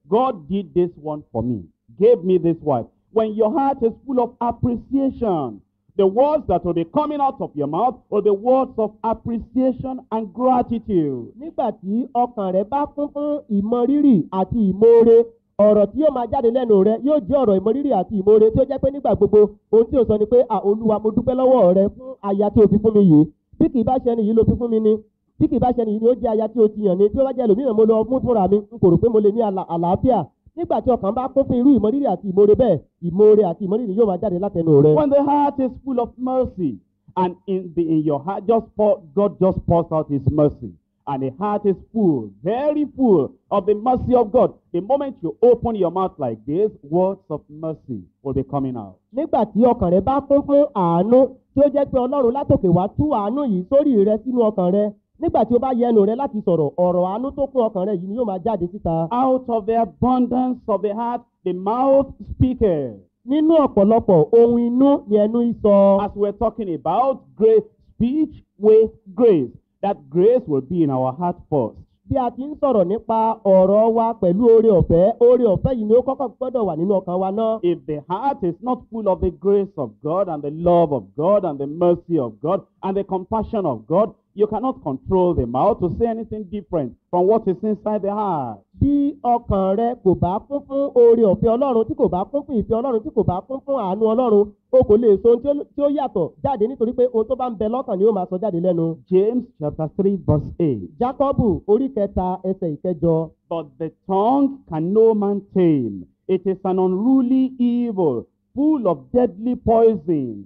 God did this one for me, gave me this wife. When your heart is full of appreciation, the words that will be coming out of your mouth will be words of appreciation and gratitude. nígbà tí ọkàn rẹ bá kún fún ìmọrírì àti ìmoore ọ̀rọ̀ tí yóò máa jáde lẹ́nu rẹ yóò jẹ́ ọ̀rọ̀ ìmọrírì àti ìmoore tí ó jẹ́ pé nígbà gbogbo ohun tí o sọ ni pé olúwa mo dúpẹ́ lọ́wọ́ rẹ fún aya tí o fi fún mi yìí bí kì í bá ṣe ẹni yìí ló fi fún mi ni bí kì í bá ṣe ẹni yìí ni ó jẹ́ aya tí o ti yàn ni tí ó bá jẹ́ ẹlòmíràn mo lọ mú fúnra mi n kò rò pé mo lè ní àlà- àlàáfíà nígbà tí ọkàn bá kún fún irú ìmọrírì àti ìmoore bẹ́ẹ̀ ìmoore àti ìmọrírì yóò máa jáde látẹnu rẹ. When the heart is full of mercy, and in the in your heart just pour, God just pours out His mercy, and the heart is full, very full of the mercy of God. The moment you open your mouth like this, words of mercy will be coming out. nígbà tí ọkàn rẹ bá kún fún àánú tí ó jẹ́ pé ọlọ́run látòkè wá tú àánú yìí sórí rẹ sínú ọkàn rẹ nígbà tí o bá yẹnu rẹ láti sọ̀rọ̀ ọ̀rọ̀ àánú tó kún ọkàn rẹ yìí ni yóò máa jáde síta. Out of the abundance of the heart, A mouth speaketh. nínú ọ̀pọ̀lọpọ̀ ohun inú ni ẹnu ń sọ. As we're talking about grace, speech with grace, that grace will be in our heart first. bí a ti ń sọ̀rọ̀ nípa ọ̀rọ̀ wa pẹ̀lú oore ọ̀fẹ́ oore ọ̀fẹ́ yìí ni ó kọ́kọ́ gbọ́dọ̀ wà nínú ọkàn wa náà. If the heart is not full of the grace of God and the love of God and the mercy of God and the compassion of God, you cannot control the mouth to say anything different from what is inside the heart. bí ọkàn rẹ kò bá kún fún oore ọ̀fẹ́ ọlọ́run tí kò bá kún fún ìfẹ́ ọlọ́run tí kò bá kún fún àánú ọlọ́run o kò lè sọ ohun tí ó- yàtọ̀ jáde nítorí pé ohun tó bá ń bẹ lọ́kàn ni ó máa sọ jáde lẹ́nu. James chapter 3 verse 8. jákọ́bù orí kẹta ẹsẹ̀ ìkẹjọ. But the tongue can no man tame. It is an unruly evil, full of deadly poison.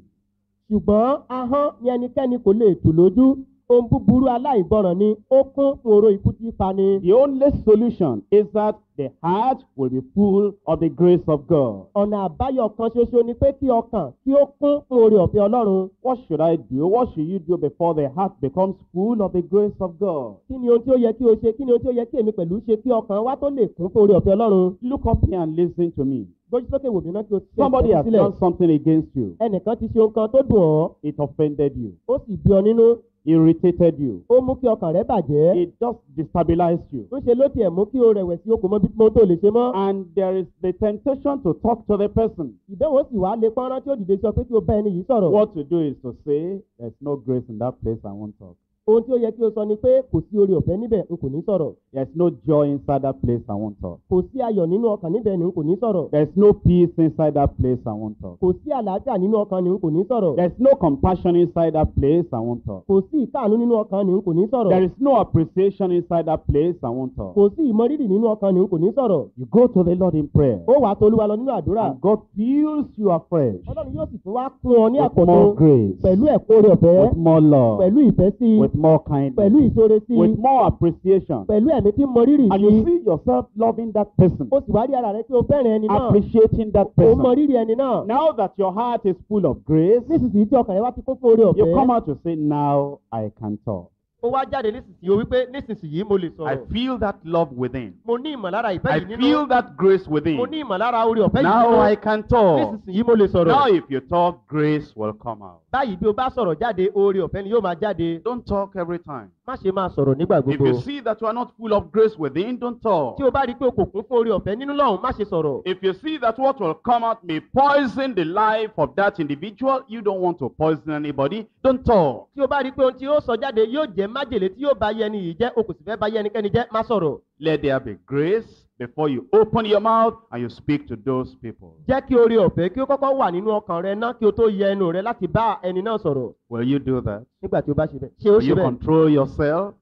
ṣùgbọ́n ahọ́n ni ẹnikẹ́ni kò lè tù lójú ohun búburú aláìgbọràn ni ó kún fún oró ikú tí pa ni. The only solution is that the heart will be full of the grace of God. ọ̀nà àbáyọ kan ṣoṣo ni pé kí ọkàn kí ó kún fún oore ọ̀fẹ́ ọlọ́run. What should I do? What should you do before the heart becomes full of the grace of God? kí ni ohun tí ó yẹ kí o ṣe kí ni ohun tí ó yẹ kí èmi pẹ̀lú ṣe kí ọkàn wa tó lè kún fún oore ọ̀fẹ́ ọlọ́run. Look up here and listen to me. gbójú sókè wò mí náà kí o ti Somebody has done something against you. ẹnìkan ti ṣe ohun kan tó dùn ọ́ It offended you, ó sì bí ọ nínú irritated you. ó mú kí ọkàn rẹ bàjẹ́ It just destabilized you. ń ṣe ló tiẹ̀ mú kí o rẹ̀wẹ̀sì o kò mọ bí mo tó lè ṣe mọ́. And there is the temptation to talk to the person. ìdánwò sì wá lé pọ́nrán tí ó dìde sí ọ pé kí o bá ẹni yìí sọ̀rọ̀. What to do is to say, There's no grace in that place, I won't talk. Ohun tí ó yẹ kí o sọ ni pé kò sí oore ọ̀fẹ́ níbẹ̀ n kò ní sọ̀rọ̀. There's no joy inside that place, I won't talk. kò sí ayọ̀ nínú ọkàn níbẹ̀ ni n kò ní sọ̀rọ̀. There's no peace inside that place, I won't talk. kò sí àlàáfíà nínú ọkàn ni n kò ní sọ̀rọ̀. There's no compassion inside that place, I won't talk. kò sí ìkáàánú nínú ọkàn ni n kò ní There sọ̀rọ̀. is no appreciation inside that place, I won't talk. kò sí ìmọrírì nínú ọkàn ni n kò ní sọ̀rọ̀. You go to the Lord in prayer, ó wàá tolúwa lọ nínú àdúrà. and God fills you afresh ọlọ́run yóò sì tún wá kún ọ ní with more grace, pẹ̀lú ẹ̀kọ́ oore ọ̀fẹ́ with more love, pẹ̀lú ìfẹ́ sí i with more pẹ̀lú kindness, sí i with more appreciation. pẹ̀lú ẹ̀mí tí ń mọrírì And sí i. you see yourself loving that person, ó sì wá rí ara rẹ tí o fẹ́ràn ẹni náà. appreciating that person. mọrírì ẹni náà. Now that your heart is full of grace, nísinsìnyí tí ọkàn rẹ wá ti kún fún oore you ọ̀fẹ́. come out to say, Now I can talk. Ó wá jáde nísinsìnyí o wípé nísinsìnyí mo lè I feel that love within. mo ní ìmọ̀lára ìfẹ́ I yìí nínú. feel that grace within. mo ní ìmọ̀lára oore ọ̀fẹ́ yìí Now I nínú. can talk. nísinsìnyí mo lè Now sọ̀rọ̀. if you talk, grace will come out. báyìí bí o bá sọ̀rọ̀ jáde oore ọ̀fẹ́ ni yóò máa jáde. Don't talk every time. Má ṣe máa sọ̀rọ̀ nígbà If gbogbo. you see that you are not full of grace within, don't talk. tí o bá rí i pé o kò kún fún oore ọ̀fẹ́ nínú lọ́hùn má ṣe sọ̀rọ̀. If you see that what will come out may poison the life of that individual, you don't want to poison anybody, don't talk. tí o bá rí i pé ohun tí yóò sọ jáde yóò jẹ́ májèlé tí yóò bá yẹ ẹni yìí jẹ́ o kò sì fẹ́ bá yẹ ẹnikẹ́ni jẹ́ má sọ̀rọ̀. Let there be grace before you open your mouth and you speak to those people. jẹ́ kí oore ọ̀fẹ́ kí ó kọ́kọ́ wà nínú ọkàn rẹ ná kí o tó yẹ ẹnu rẹ láti bá ẹni náà sọ̀rọ̀ Will you do that? nígbà tí o bá ṣe bẹ́ẹ̀. ṣé ó Will you control yourself?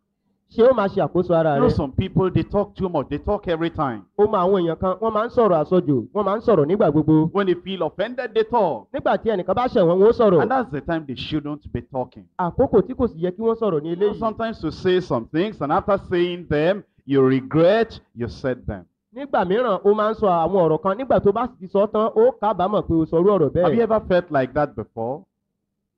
ṣé ó máa ṣe àkóso ara You know some people, they talk too much. They talk every time. ó mọ àwọn èèyàn kan wọ́n máa ń sọ̀rọ̀ àsọjù wọ́n máa ń sọ̀rọ̀ nígbà gbogbo. When they feel offended, they talk. nígbà tí ẹnìkan bá ṣẹ̀ wọ́n wọ́n sọ̀rọ̀. And that's the time they shouldn't be talking. àkókò tí kò sì yẹ kí wọ́n sọ̀rọ̀ ní You eléyìí. sometimes to say some things, and after saying them, you regret you said them. Nígbà mìíràn ó máa ń sọ àwọn ọ̀rọ̀ kan nígbà tó bá sì ti sọ tán ó kábàámọ̀ pé o sọrú ọ̀rọ̀ Have you bẹ́ẹ̀. ever felt like that before?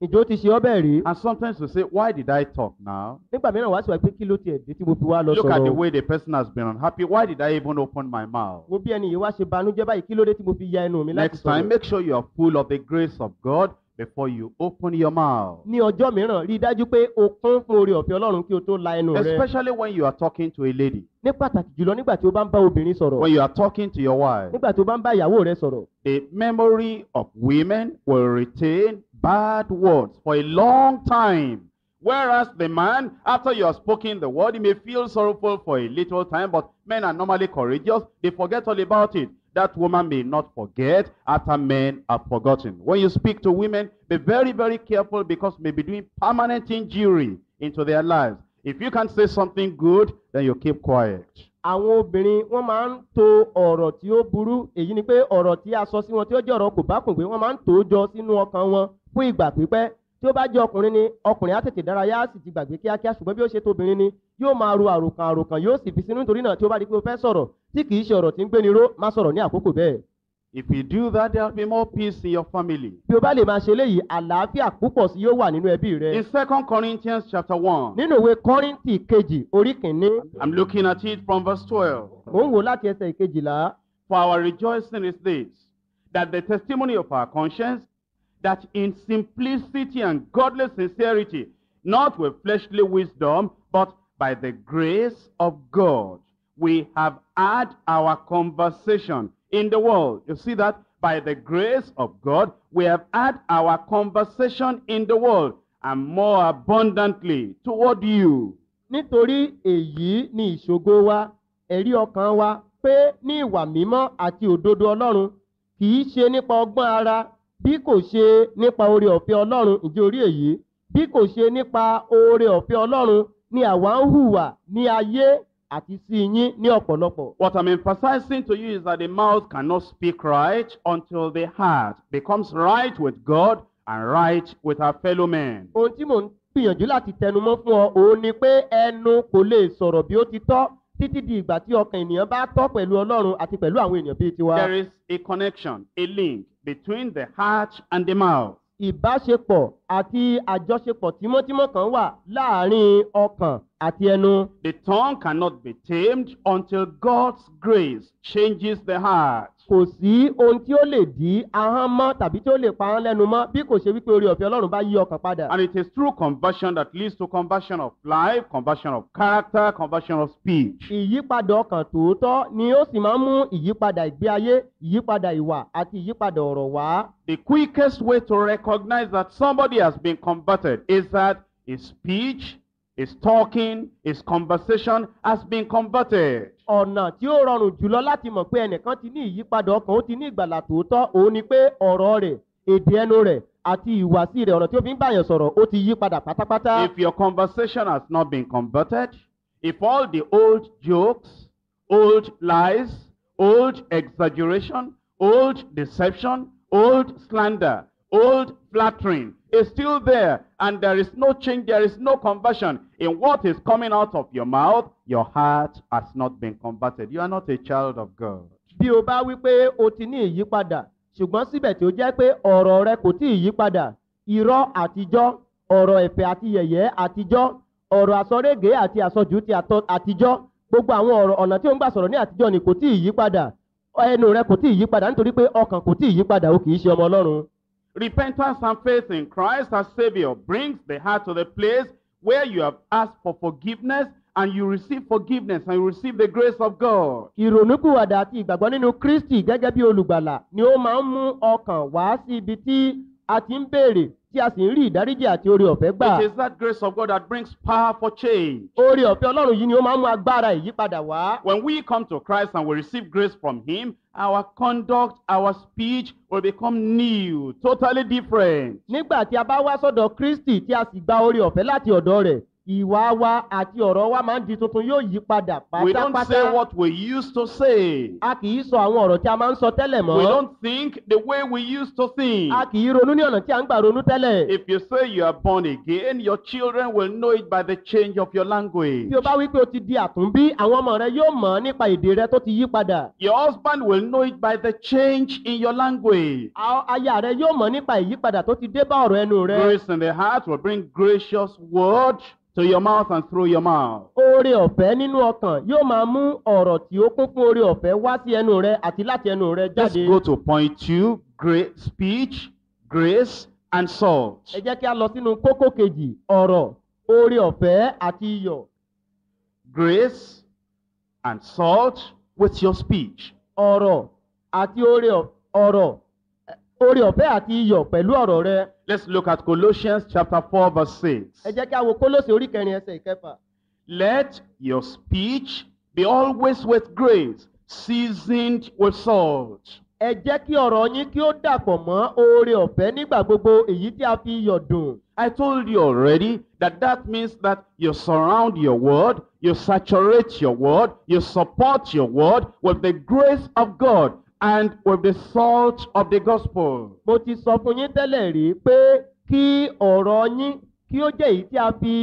ìjọ ti ṣe ọ́ bẹ́ẹ̀ rí. And sometimes you say, Why did I talk now? nígbà mìíràn wá sí wa pé kí ló tiẹ̀ dé tí mo fi wá lọ Look at the sọ̀rọ̀. way the person has been unhappy. Why did I even open my mouth? wo bí ẹni yìí wá ṣe banújẹ́ báyìí kí ló dé tí mo fi ya ẹnu mi láti Next time, sọ̀rọ̀. make sure you are full of the grace of God before you open your mouth. ní ọjọ́ mìíràn rí i dájú pé o kún fún oore ọ̀fẹ́ ọlọ́run kí o tó la ẹnu rẹ. Especially when you are talking to a lady, ní pàtàkì jùlọ nígbà tí o bá ń bá obìnrin sọ̀rọ̀. when you are talking to your wife. nígbà tí o bá ń bá ìyàwó rẹ sọ̀rọ̀. The memory of women will retain bad words for a long time. Whereas the man, after you have spoken the word, he may feel sorrowful for a little time, but men are normally courageous. They forget all about it. That woman may not forget after men have forgotten. When you speak to women, be very, very careful because may be doing permanent injury into their lives. If you can say something good, then you keep quiet. àwọn obìnrin wọn máa ń to ọ̀rọ̀ tí ó burú èyí ni pé ọ̀rọ̀ tí a sọ sí wọn tí ó jẹ́ ọ̀rọ̀ kò bá kùn pé wọ́n máa ń tò jọ sínú ọkàn wọn fún ìgbà pípẹ́ tí ó bá jẹ́ ọkùnrin ni ọkùnrin á tètè dárayá á sì ti gbàgbé kíákíá ṣùgbọ́n bí ó ṣe tóbìnrin ni yóò máa ro àròkàn àròkàn yóò sì fi sínú nítorí náà tí ó bá di pé o fẹ́ sọ̀rọ̀ tí kì í ṣe ọ̀rọ̀ tí ń gbéni ró má sọ̀rọ̀ ní àkókò bẹ́ẹ̀. If you do that, there will be more peace in your family. bí o bá lè máa ṣe eléyìí àlàáfíà púpọ̀ sí yóò wà nínú ẹbí rẹ. In 2 Corinthians chapter 1, nínú ìwé kọ́ríńtì kejì orí kìíní I'm looking at it from verse 12. mò ń wò láti ẹsẹ̀ ìkejìlá for our rejoicing is this, that the testimony of our conscience, that in simplicity and godly sincerity, not with fleshly wisdom, but by the grace of God, we have had our conversation in the world. You see that? By the grace of God, we have had our conversation in the world, and more abundantly toward you. nítorí èyí ni ìṣògo wa ẹ̀rí ọkàn wa pé ní ìwà mímọ́ àti òdodo ọlọ́run kì ṣe nípa ọgbọ́n ara bí kò ṣe nípa oore ọ̀fẹ́ ọlọ́run ìjẹ́ orí èyí bí kò ṣe nípa oore ọ̀fẹ́ ọlọ́run ni àwa ń hùwà ní ayé àti sí yín ní ọ̀pọ̀lọpọ̀. What I'm emphasizing to you is that the mouth cannot speak right until the heart becomes right with God and right with our fellow men. ohun tí mò ń gbìyànjú láti tẹnumọ́ fún ọ òun ni pé ẹnu kò lè sọ̀rọ̀ bí ó ti tọ́ títí di ìgbà tí ọkàn ènìyàn bá tọ́ pẹ̀lú ọlọ́run àti pẹ̀lú àwọn èèyàn bíi tiwa. There is a connection, a link between the heart and the mouth. ìbáṣepọ̀ àti àjọṣepọ̀ tímọ́tímọ́ kan wà láàárín ọkàn àti ẹnu. The tongue cannot be tamed until God's grace changes the heart. kò sí ohun tí ó lè dí ahọ́n mọ́ tàbí tí ó lè pa ahọ́n lẹ́nu mọ́ bí kò ṣe wípé orí ọ̀fẹ́ ọlọ́run bá yí ọkàn padà. And it is through conversion that leads to conversion of life, conversion of character, conversion of speech. ìyípadà ọkàn tòótọ́ ni ó sì máa ń mú ìyípadà ìgbé ayé ìyípadà ìwà àti ìyípadà ọ̀rọ̀ wá. The quickest way to recognize that somebody has been converted is that his speech, his talking, his conversation has been converted. ọ̀nà tí ó rọrùn jùlọ láti mọ̀ pé ẹnìkan ti ní ìyípadà ọkàn ó ti ní ìgbàlà tòótọ́ òun ni pé ọ̀rọ̀ rẹ̀ èdè ẹnu rẹ̀ àti ìhùwàsí rẹ̀ ọ̀nà tí ó fi ń báyàn sọ̀rọ̀ ó ti yí padà pátápátá. If your conversation has not been converted, if all the old jokes, old lies, old exaggeration, old deception, old slander, old flattering is still there and there is no change, there is no conversion in what is coming out of your mouth, your heart has not been converted. You are not a child of God. bí o bá wí pé o ti ní ìyípadà ṣùgbọ́n síbẹ̀ tí ó jẹ́ pé ọ̀rọ̀ rẹ kò tí ì yípadà irọ́ àtijọ́ ọ̀rọ̀ ẹ̀fẹ̀ àti yẹ̀yẹ́ àtijọ́ ọ̀rọ̀ àsọrége àti àsọjù ti àtijọ́ gbogbo àwọn ọ̀rọ̀ ọ̀nà tí ó ń gbà sọ̀rọ̀ ní àtijọ́ ni kò tí ì yípadà ẹnu rẹ kò tí ì yípadà nítorí pé ọkàn kò tí ì yípadà o kì í ṣe ọmọ ọlọ́run. Repentance and faith in Christ as Savior brings the heart to the place where you have asked for forgiveness and you receive forgiveness and you receive the grace of God. ìrònúpìwàdà àti ìgbàgbọ́ nínú kristi gẹ́gẹ́ bí olùgbàlà ni ó máa ń mú ọkàn wá sí ibi tí a ti ń béèrè tí a sì ń rí ìdáríjì àti oore ọ̀fẹ́ gbà. It is that grace of God that brings power for change. oore ọ̀fẹ́ ọlọ́run yìí ni ó máa ń mú agbára ìyípadà wá. When we come to Christ and we receive grace from Him, our conduct, our speech will become new, totally different. nígbà tí a bá wá sọ́dọ̀ kristi tí a sì gba oore ọ̀fẹ́ láti ọ̀dọ̀ rẹ̀ ìwà wa àti ọ̀rọ̀ wa máa ń di tuntun yóò yí padà We don't say pátápátá. what we used to say. a kì í sọ àwọn ọ̀rọ̀ tí a máa ń sọ tẹ́lẹ̀ mọ́. We don't think the way we used to think. a kì í ronú ní ọ̀nà tí a ń gbà ronú tẹ́lẹ̀. If you say you are born again, your children will know it by the change of your language. bí o bá wí pé o ti di àtúnbí àwọn ọmọ rẹ yóò mọ̀ nípa èdè rẹ tó ti yí padà. Your husband will know it by the change in your language. Aya rẹ yóò mọ̀ nípa ìyípadà tó ti dé bá ọ̀rọ̀ ẹnu rẹ. Grace in the heart will bring gracious word to your mouth and through your mouth. oore ọ̀fẹ́ nínú ọkàn yóò máa mú ọ̀rọ̀ tí ó kún fún oore ọ̀fẹ́ wá sí ẹnu rẹ àti láti ẹnu rẹ Let's jáde. go to point two, great speech, grace, and salt. ẹ jẹ́ kí a lọ sínú kókó kejì ọ̀rọ̀ oore ọ̀fẹ́ àti iyọ̀. Grace and salt with your speech. ọ̀rọ̀ àti oore ọ̀rọ̀ oore ọ̀fẹ́ àti iyọ̀ pẹ̀lú ọ̀rọ̀ rẹ. Let's look at Colossians chapter 4 verse 6. ẹ jẹ́ kí a wo kólósè orí kẹrin ẹsẹ̀ ìkẹfà. Let your speech be always with grace, seasoned with salt. ẹ jẹ́ kí ọ̀rọ̀ yín kí ó dàpọ̀ mọ́ oore ọ̀fẹ́ nígbà gbogbo èyí tí a fi iyọ̀ dùn. I told you already that that means that you surround your word, you saturate your word, you support your word with the grace of God and with the salt of the gospel. mo ti sọ fún yín tẹ́lẹ̀ rí pé kí ọ̀rọ̀ yín kí ó jẹ́ èyí tí a fi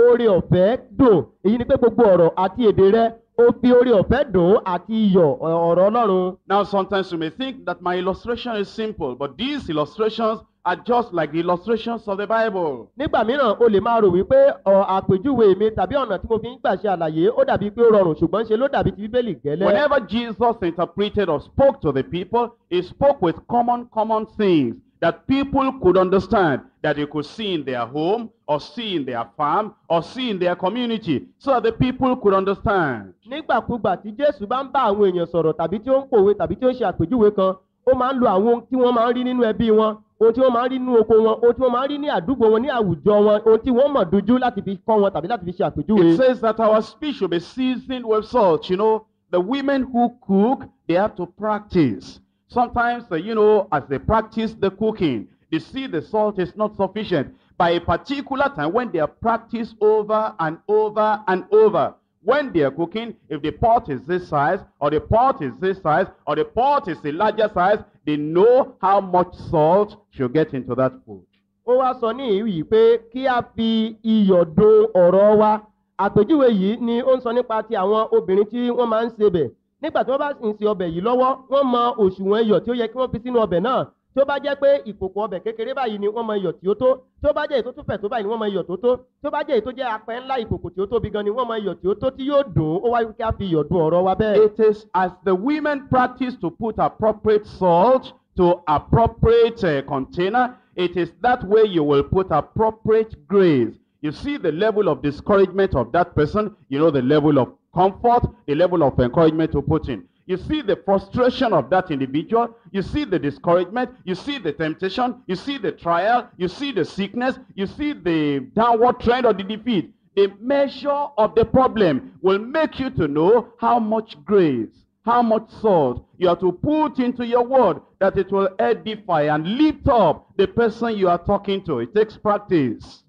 oore ọ̀fẹ́ dùn èyí ni pé gbogbo ọ̀rọ̀ àti èdè rẹ ó fi oore ọ̀fẹ́ dùn àti iyọ̀ ọ̀rọ̀ ọlọ́run. Now, sometimes you may think that my illustration is simple, but these illustrations are just like the illustrations of the Bible. nígbà mìíràn o lè máa rò wípé àpèjúwe mi tàbí ọ̀nà tí mo fi ń gbà ṣe àlàyé ó dàbí pé ó rọrùn ṣùgbọ́n ṣe ló dàbí ti bíbélì gẹ́lẹ́. Whenever Jesus interpreted or spoke to the people, he spoke with common, common things that people could understand, that they could see in their home, or see in their farm, or see in their community, so that the people could understand. nígbàkúgbà tí jésù bá ń bá àwọn èèyàn sọ̀rọ̀ tàbí tí ó ń pòwe tàbí tí ó ń ṣe àpèjúwe kan ó máa ń lo àwọn ohun tí wọ́n máa ń rí nínú ẹbí wọn ohun tí wọ́n máa rí nínú oko wọn ohun tí wọ́n máa rí ní àdúgbò wọn ní àwùjọ wọn ohun tí wọ́n mọ̀ dojú láti fi kọ́ wọn tàbí láti fi ṣe àpèjúwe. It says that our speech should be seasoned with salt. You know, the women who cook, they have to practice. Sometimes, uh, you know, as they practice the cooking, they see the salt is not sufficient. By a particular time, when they are practiced over and over and over, when they are cooking, if the pot is this size, or the pot is this size, or the pot is a larger size, they know how much salt should get into that food. ó wá sọ ní ìwì pé kí a fi iyọ̀ do ọ̀rọ̀ wa. Àpèjúwe yìí ni ó ń sọ nípa ti àwọn obìnrin tí wọ́n máa ń sebẹ̀. Nígbà tí wọ́n bá ń se ọbẹ̀ yìí lọ́wọ́ wọ́n mọ òṣùwọ̀n iyọ̀ tí ó yẹ kí wọ́n fi sínú ọbẹ̀ náà tí ó bá jẹ́ pé ìkòkò ọbẹ̀ kékeré báyìí ni wọ́n mọ iyọ̀ tí ó tó tí ó bá jẹ́ èyí tó tún fẹ̀ tó báyìí ni wọ́n mọ iyọ̀ tó tó tí ó bá jẹ́ èyí tó jẹ́ apẹ́ ńlá ìkòkò tí ó tóbi gan ni wọ́n mọ iyọ̀ tí ó tó tí yóò dùn ó wáyé kí a fi iyọ̀ dun ọ̀rọ̀ wa bẹ́ẹ̀. It is as the women practice to put appropriate salt to appropriate uh, container, it is that way you will put appropriate grace. You see the level of discouragement of that person, you know the level of comfort, the level of encouragement to put in. You see the frustration of that individual, you see the discouragement, you see the temptation, you see the trial, you see the sickness, you see the downward trend or the defeat. The measure of the problem will make you to know how much grace, how much salt you are to put into your word that it will edify and lift up the person you are talking to. It takes practice.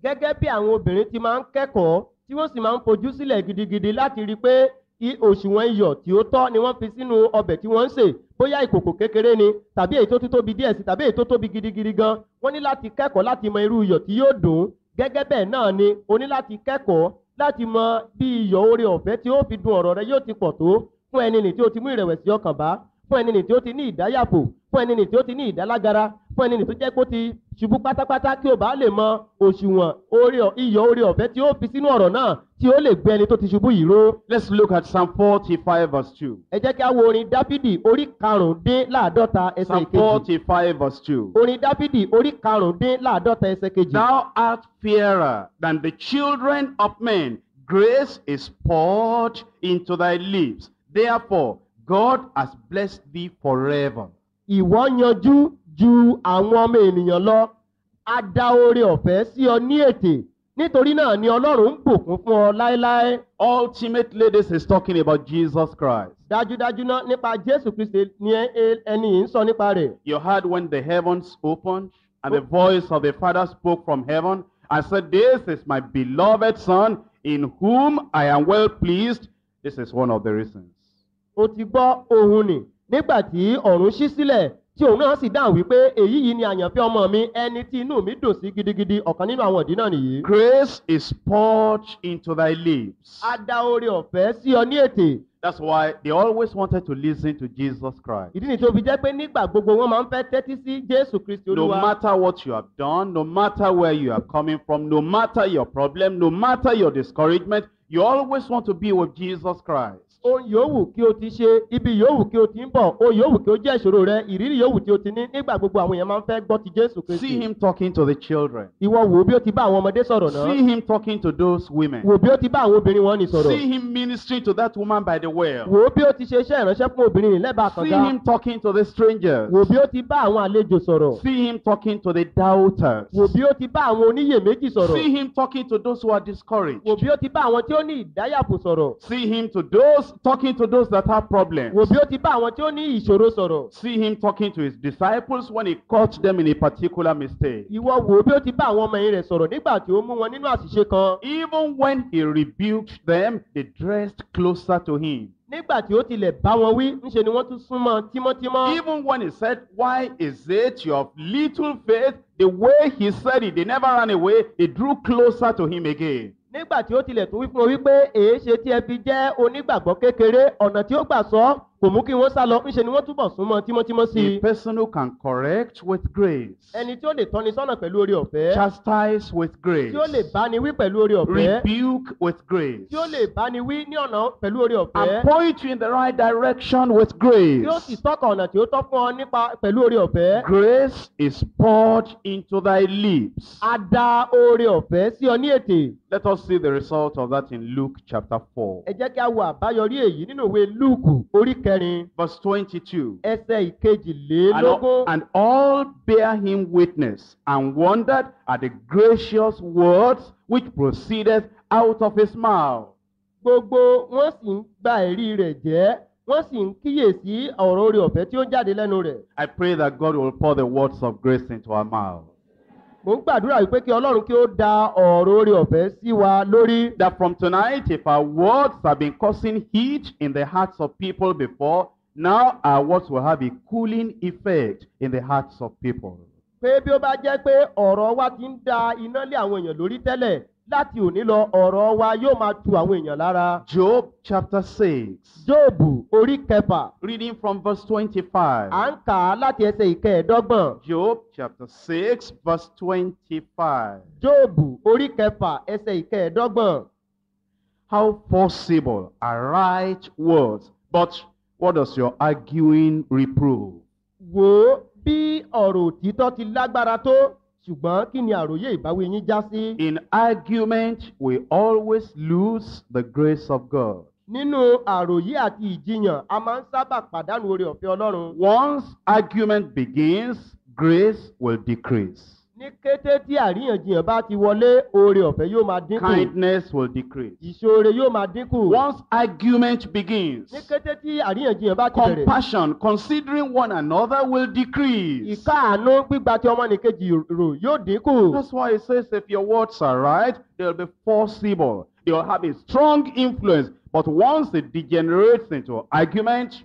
I- òṣùwọ̀n iyọ̀ tí ó tọ́ ni wọ́n fi sínú ọbẹ̀ tí wọ́n ń sè. Bóyá ìkòkò kékeré ni tàbí èyí tó tún tóbi díẹ̀ sí tàbí èyí tó tóbi gidigidi gan wọ́n ní láti kẹ́kọ̀ọ́ láti mọ irú iyọ̀ tí yóò dùn. Gẹ́gẹ́ bẹ́ẹ̀ náà ni o ní láti kẹ́kọ̀ọ́ láti mọ bí iyọ̀ oore ọ̀fẹ́ tí ó fi dun ọ̀rọ̀ rẹ yóò ti pọ̀ tó. Fún ẹni nì tí ó ti mú ìrẹ̀wẹ̀sì ọkàn bá fún ẹni nì tí ó ti ní ìdáyàpò fún ẹni nì tí ó ti ní ìdálágara fún ẹni tó jẹ́ kó ti ṣubú pátápátá kí o bá lè mọ òṣùwọ̀n ọ̀- iyọ̀ oore ọ̀fẹ́ tí ó fi sínú ọ̀rọ̀ náà tí ó lè gbé ẹni tó ti ṣubú yìí ró. Let's look at Psalm 45 verse 2. ẹ jẹ́ kí a wo orin dáfídì orí karùndínláàdọ́ta ẹsẹ̀ Psalm ìkejì 45 verse 2. orin dáfídì orí karùndínláàdọ́ta ẹsẹ̀ kejì. Thou art fairer than the children of men. Grace is poured into thy lips. Therefore, God has blessed thee forever. ìwọ yanjú ju àwọn ọmọ ènìyàn lọ a dá oore ọ̀fẹ́ sí ọ ní ètè nítorí náà ni ọlọ́run ń bùkún fún ọ láéláé Ultimately, this is talking about Jesus Christ. dájúdájú náà nípa jésù kristi ni ẹni yìí ń sọ nípa rẹ̀ You heard when the heavens opened and the voice of the Father spoke from heaven and said, This is my beloved Son in whom I am well pleased. This is one of the reasons. o ti gbọ́ ohun nì nígbà tí ọ̀run ṣí sílẹ̀ tí òun náà sì dáhùn wípé èyí yìí ni àyànfẹ́ ọmọ mi ẹni tí inú mi dùn sí gidigidi ọ̀kan nínú àwọn ìdí náà nìyí. Grace is poured into thy lips. a dá oore ọ̀fẹ́ sí ọ ní ètè That's why they always wanted to listen to Jesus Christ. ìdí nìyí tó fi jẹ́ pé nígbà gbogbo wọn máa ń fẹ́ tẹ́tí sí jésù kristi No olúwa. matter what you have done, no matter where you are coming from, no matter your problem, no matter your discouragement, you always want to be with Jesus Christ. Ohun yòówù kí o ti ṣe ibi yòówù kí o ti ń bọ̀ ohun yòówù kí o jẹ́ ìṣòro rẹ ìrírí yòówù tí o ti ní nígbà gbogbo àwọn èèyàn máa ń fẹ́ gbọ́ ti jésù See kristi. him talking to the children. ìwọ wò bí ó ti bá àwọn ọmọdé sọ̀rọ̀ See náà him talking to those women. wò bí ó ti bá àwọn obìnrin wọn ní sọ̀rọ̀ See him ministering to that woman by the well. wò bí ó ti ṣe iṣẹ́ ìránṣẹ́ fún obìnrin ní lẹ́bàá See kànga him talking to the strangers. wò bí ó ti bá àwọn àlejò sọ̀rọ̀ See him talking to the doubters. wò bí ó ti bá àwọn oníyèméjì sọ̀rọ̀ See him talking to those who are discouraged. wò bí ó ti bá àwọn tí ó ní ìdáyàpò sọ̀rọ̀ See him to those talking to those that have problems. wò bí ó ti bá àwọn tí ó ní ìṣòro sọ̀rọ̀ See him talking to his disciples when he caught them in a particular mistake. ìwọ wò bí ó ti bá àwọn ọmọ ẹ̀yìn rẹ̀ sọ̀rọ̀ nígbà tí ó mú wọn nínú àṣìṣe kan Even when he rebuked them, they dressed closer to him. nígbà tí ó tilẹ̀ bá wọn wí ńṣe ni wọ́n tún súnmọ́ tímọ́tímọ́. Even when he said, Why is it you have little faith? The way he said it, they never ran away. They drew closer to him again. Nígbà tí ó tilẹ̀ tún wí fún wọn wípé èé ṣe tí ẹ fi jẹ́ onígbàgbọ́ kékeré ọ̀nà tí ó gbà sọ kò mú kí wọ́n sá lọ. Ńṣe ni wọ́n túbọ̀ súnmọ́ tímọ́tímọ́ sí i A person who can correct with grace, ẹni tí ó lè tọ́ni sọ́nà pẹ̀lú oore ọ̀fẹ́. Chastise with grace, tí ó lè báni wí pẹ̀lú oore ọ̀fẹ́. Rebuke with grace, tí ó lè báni wí ní ọ̀nà pẹ̀lú oore ọ̀fẹ́. And point you in the right direction with tí ó sì grace. tọ́ka ọ̀nà tí ó tọ́ fún ọ nípa pẹ̀lú oore ọ̀fẹ́. Grace is poured into thy lips. a dá oore ọ̀fẹ́ sí ọ ní ètè Let us see the result of that in Luke chapter 4, ẹ jẹ́ kí a wo àbáyọrí èyí nínú ìwé lúùkù orí kẹrin verse 22. ẹsẹ̀ ìkejìlélógún and all bear him witness and wondered at the gracious words which proceeded out of his mouth. gbogbo wọn sì ń gba ẹ̀rí rẹ̀ jẹ́ wọ́n sì ń kíyèsí ọ̀rọ̀ oore ọ̀fẹ́ tí ó jáde lẹ́nu rẹ̀ I pray that God will pour the words of grace into our mouth. Mò ń gbàdúrà wípé kí ọlọ́run kí ó da ọ̀rọ̀ oore ọ̀fẹ́ sí wa lórí That from tonight, if our words have been causing heat in the hearts of people before, now our words will have a cooling effect in the hearts of people. pé bí ó bá jẹ́ pé ọ̀rọ̀ wa ti ń da iná lé àwọn èèyàn lórí tẹ́lẹ̀ láti òní lọ ọ̀rọ̀ wa yóò máa tu àwọn èèyàn lára. Job chapter 6, jóòbù orí kẹfà reading from verse 25. à ń kà á láti ẹsẹ̀ ìkẹẹ̀ẹ́dọ́gbọ̀n. Job chapter 6, verse 25. jóòbù orí kẹfà ẹsẹ̀ ìkẹẹ̀ẹ́dọ́gbọ̀n. How forcible are right words, but what does your arguing reprove? wò ó bí ọ̀rọ̀ òtítọ́ ti lágbára tó ṣùgbọ́n kí ni àròyé ìbáwí yín já sí. In argument, we always lose the grace of God. nínú àròyé àti ìjiyàn a máa ń sábà pàdánù oore ọ̀fẹ́ ọlọ́run. Once argument begins, grace will decrease. Ní kété tí àríyànjiyàn bá ti wọlé oore ọ̀fẹ́ yóò máa dínkù. Kindness will decrease. yóò máa dínkù. Once argument begins, ní kété tí àríyànjiyàn bá ti bẹ̀rẹ̀. compassion, considering one another, will decrease. ìkáàánú gbígba tí ọmọnìkejì rò yóò dínkù. That's why it says if your words are right, they'll be forcible. They'll have a strong influence. But once it degenerates into argument,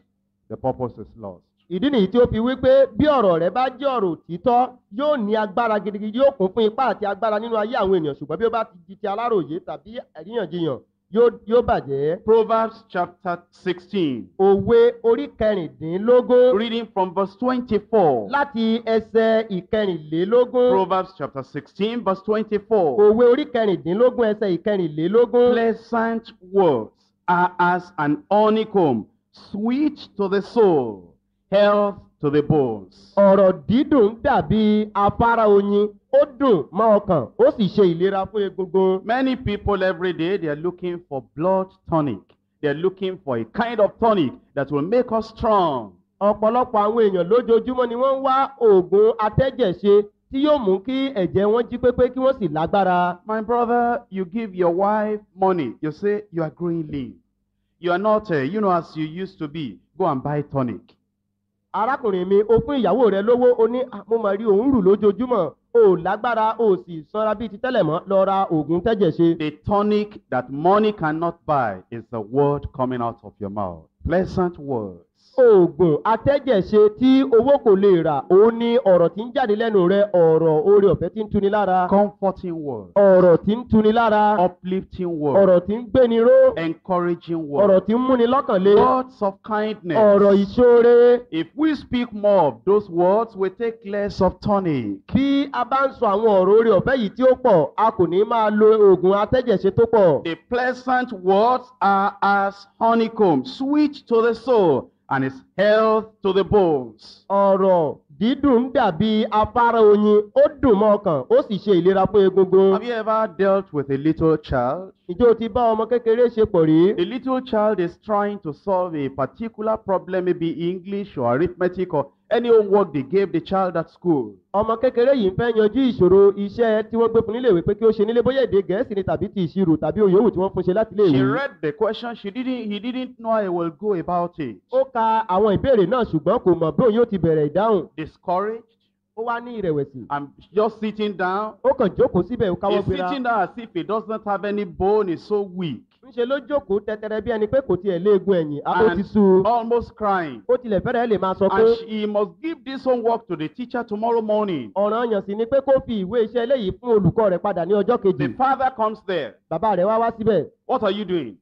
the purpose is lost. Ìdí nìyí tí ó fi wí pé bí ọ̀rọ̀ rẹ bá jẹ́ ọ̀rọ̀ òtítọ́ yóò ní agbára gidigidi yóò kún fún ipá àti agbára nínú ayé àwọn ènìyàn ṣùgbọ́n bí ó bá ti di ti aláròyé tàbí àríyànjiyàn yóò bàjẹ́. Proverbs chapter 16, òwe orí kẹrìndínlógún reading from verse 24. láti ẹsẹ̀ ìkẹrìnlélógún. Proverbs chapter 16, verse 24. òwe orí kẹrìndínlógún ẹsẹ̀ ìkẹrìnlélógún. Pleasant words are as an honeycomb, sweet to the soul, health to the bones. ọ̀rọ̀ dídùn dàbí afárá oyin ó dùn mọ́ ọkàn ó sì ṣe ìlera fún egungun. Many people every day they are looking for blood tonic. They are looking for a kind of tonic that will make us strong. ọ̀pọ̀lọpọ̀ àwọn èèyàn lójoojúmọ́ ni wọ́n ń wá oògùn atẹ́jẹ̀ṣe tí yóò mú kí ẹ̀jẹ̀ wọn jí pépé kí wọ́n sì lágbára. My brother, you give your wife money. You say you are growing lean. You are not, uh, you know, as you used to be. Go and buy tonic. Arákùnrin mi o fún ìyàwó rẹ lówó o ní "Ah, mo máa rí òun rù lójoojúmọ́ o lágbára o sì sanra bíi ti tẹ́lẹ̀ mọ́ lọ ra oògùn tẹ́jẹ̀ṣe. The tonic that money cannot buy is the word coming out of your mouth. Pleasant words. Oògùn atẹ́jẹ̀ṣe tí owó kò lè rà òun ni ọ̀rọ̀ tí ń jáde lẹ́nu rẹ ọ̀rọ̀ oore ọ̀fẹ́ tí ń tuni lára Comforting words. ọ̀rọ̀ tí ń tuni lára Uplifting words. ọ̀rọ̀ tí ń gbéni ró Encouraging ọ̀rọ̀ words. tí ń múni lọ́kàn lé Words of kindness. ọ̀rọ̀ ìṣoore If we speak more of those words, we take less of tonic. bí a bá ń sọ àwọn ọ̀rọ̀ oore ọ̀fẹ́ yìí tí ó pọ̀ a kò ní máa lo oògùn atẹ́jẹ̀ṣe tó pọ̀ The pleasant words are as honeycomb, sweet to the soul, and is health to the bones. ọ̀rọ̀ dídùn dàbí afárá oyin ó dùn mọ́ ọkàn ó sì ṣe ìlera fún egungun Have you ever dealt with a little child? ìjọ ti bá ọmọ kékeré ṣe pọ̀ rí The little child is trying to solve a particular problem, maybe English or arithmetic or any homework they gave the child at school. ọmọ kékeré yìí ń fẹ́ yanjú ìṣòro iṣẹ́ tí wọ́n gbé fún níléèwé pé kí ó ṣe nílé bóyá èdè gẹ̀ẹ́sì ni tàbí ti ìṣirò tàbí òyòwù tí wọ́n fún ṣe láti She iléèwé. read the question, she didn't he didn't know how he will go about it. ó ka àwọn ìbéèrè náà ṣùgbọ́n kò mọ̀ bí òun yóò ti bẹ̀rẹ̀ ìdáhùn. Discouraged ó wá ní ìrẹ̀wẹ̀sì. and just sitting down. ó kàn jókòó síbẹ̀ ó káwọ́ He's gbéra. sitting down as if he doesn't have any bone, he's so weak. Ńṣe ló jókòó tẹtẹrẹ bí ẹni pé kò tiẹ̀ léegun ẹ̀yìn á ó ti And sú u. almost crying. ó tilẹ̀ fẹ́rẹ̀ lè máa sọ pé And she, he must give this homework to the teacher tomorrow morning. ọ̀ràn yàn sí ni pé kó fi ìwé iṣẹ́ eléyìí fún olùkọ́ rẹ̀ padà ní ọjọ́ kejì. The father comes there. bàbá rẹ̀ wá wá síbẹ̀. What are you doing?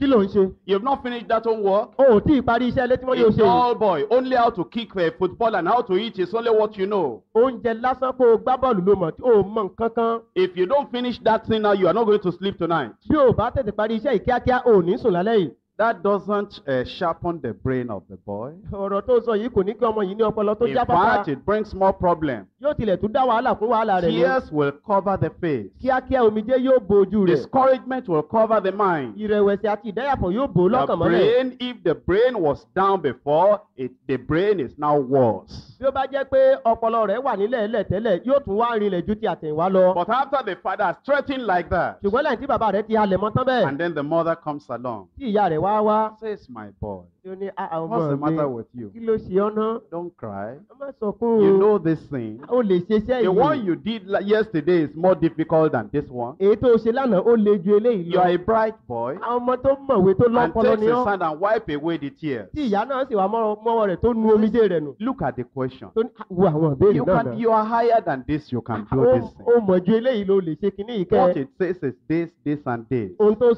Kí ló ń ṣe You've not finished that homework. o ò tí ì parí iṣẹ́ ilé tí wọ́n yóò A ṣe yìí tall boy, only how to kick a football and how to eat is only what you know. oúnjẹ lásán kó o gbá bọ́ọ̀lù ló mọ̀ tí o mọ nǹkan kan If you don't finish that thing now, you are not going to sleep tonight. bí o bá tètè parí iṣẹ́ yìí kíákíá o ò ní sùn lálẹ́ yìí That doesn't uh, sharpen the brain of the boy. ọ̀rọ̀ tó sọ yìí kò ní kí ọmọ yìí ní ọpọlọ tó In já pápá fact, it brings more problem. yóò tilẹ̀ tún dá wàhálà fún wàhálà rẹ̀ Tears will cover the face. kíákíá omijé yóò bo ojú rẹ̀ Discouragement will cover the mind. ìrẹ̀wẹ̀sì àti ìdáyàpọ̀ yóò bò ó The lọ́kàn mọ́lẹ̀ brain, if the brain was down before, it, the brain is now worse. bí ó bá jẹ́ pé ọpọlọ rẹ̀ wà nílẹ̀ ẹlẹ̀ tẹ́lẹ̀ yóò tún wá rinlẹ̀ ju ti àtẹ̀yìnwá lọ But after the father has threatened like that, ṣùgbọ́n lẹ́yìn tí bàbá rẹ̀ ti halẹ̀ mọ́ tán bẹ́ẹ̀ and then the mother comes along, tí ìyá rẹ̀ wá says, My boy, tí ó ní "Ah, ah, what's the ọmọ mi matter with you? kí ló ṣe ọ́ ná Don't cry. ẹ má sọ fún You know this thing. o lè ṣe iṣẹ́ The one yìí you did yesterday is more difficult than this one. èyí tó ṣe lánàá ó le ju eléyìí You lọ are a bright boy àwọn ọmọ tó mọ̀wé tó and lọ́pọlọ ni ọ́ hand and wipe away the tears. tí ìyá náà sì mọ́- mọ́wọ́ rẹ̀ tó nu omijé rẹ̀ nù Look at the question. tó ní "Ah, wo àwọn ìbéèrè You náà náà you are higher than this, you can do ó this thing. ó mọ̀ ju eléyìí ló lè ṣe kinní yìí What it says is this, this, and this. ohun tó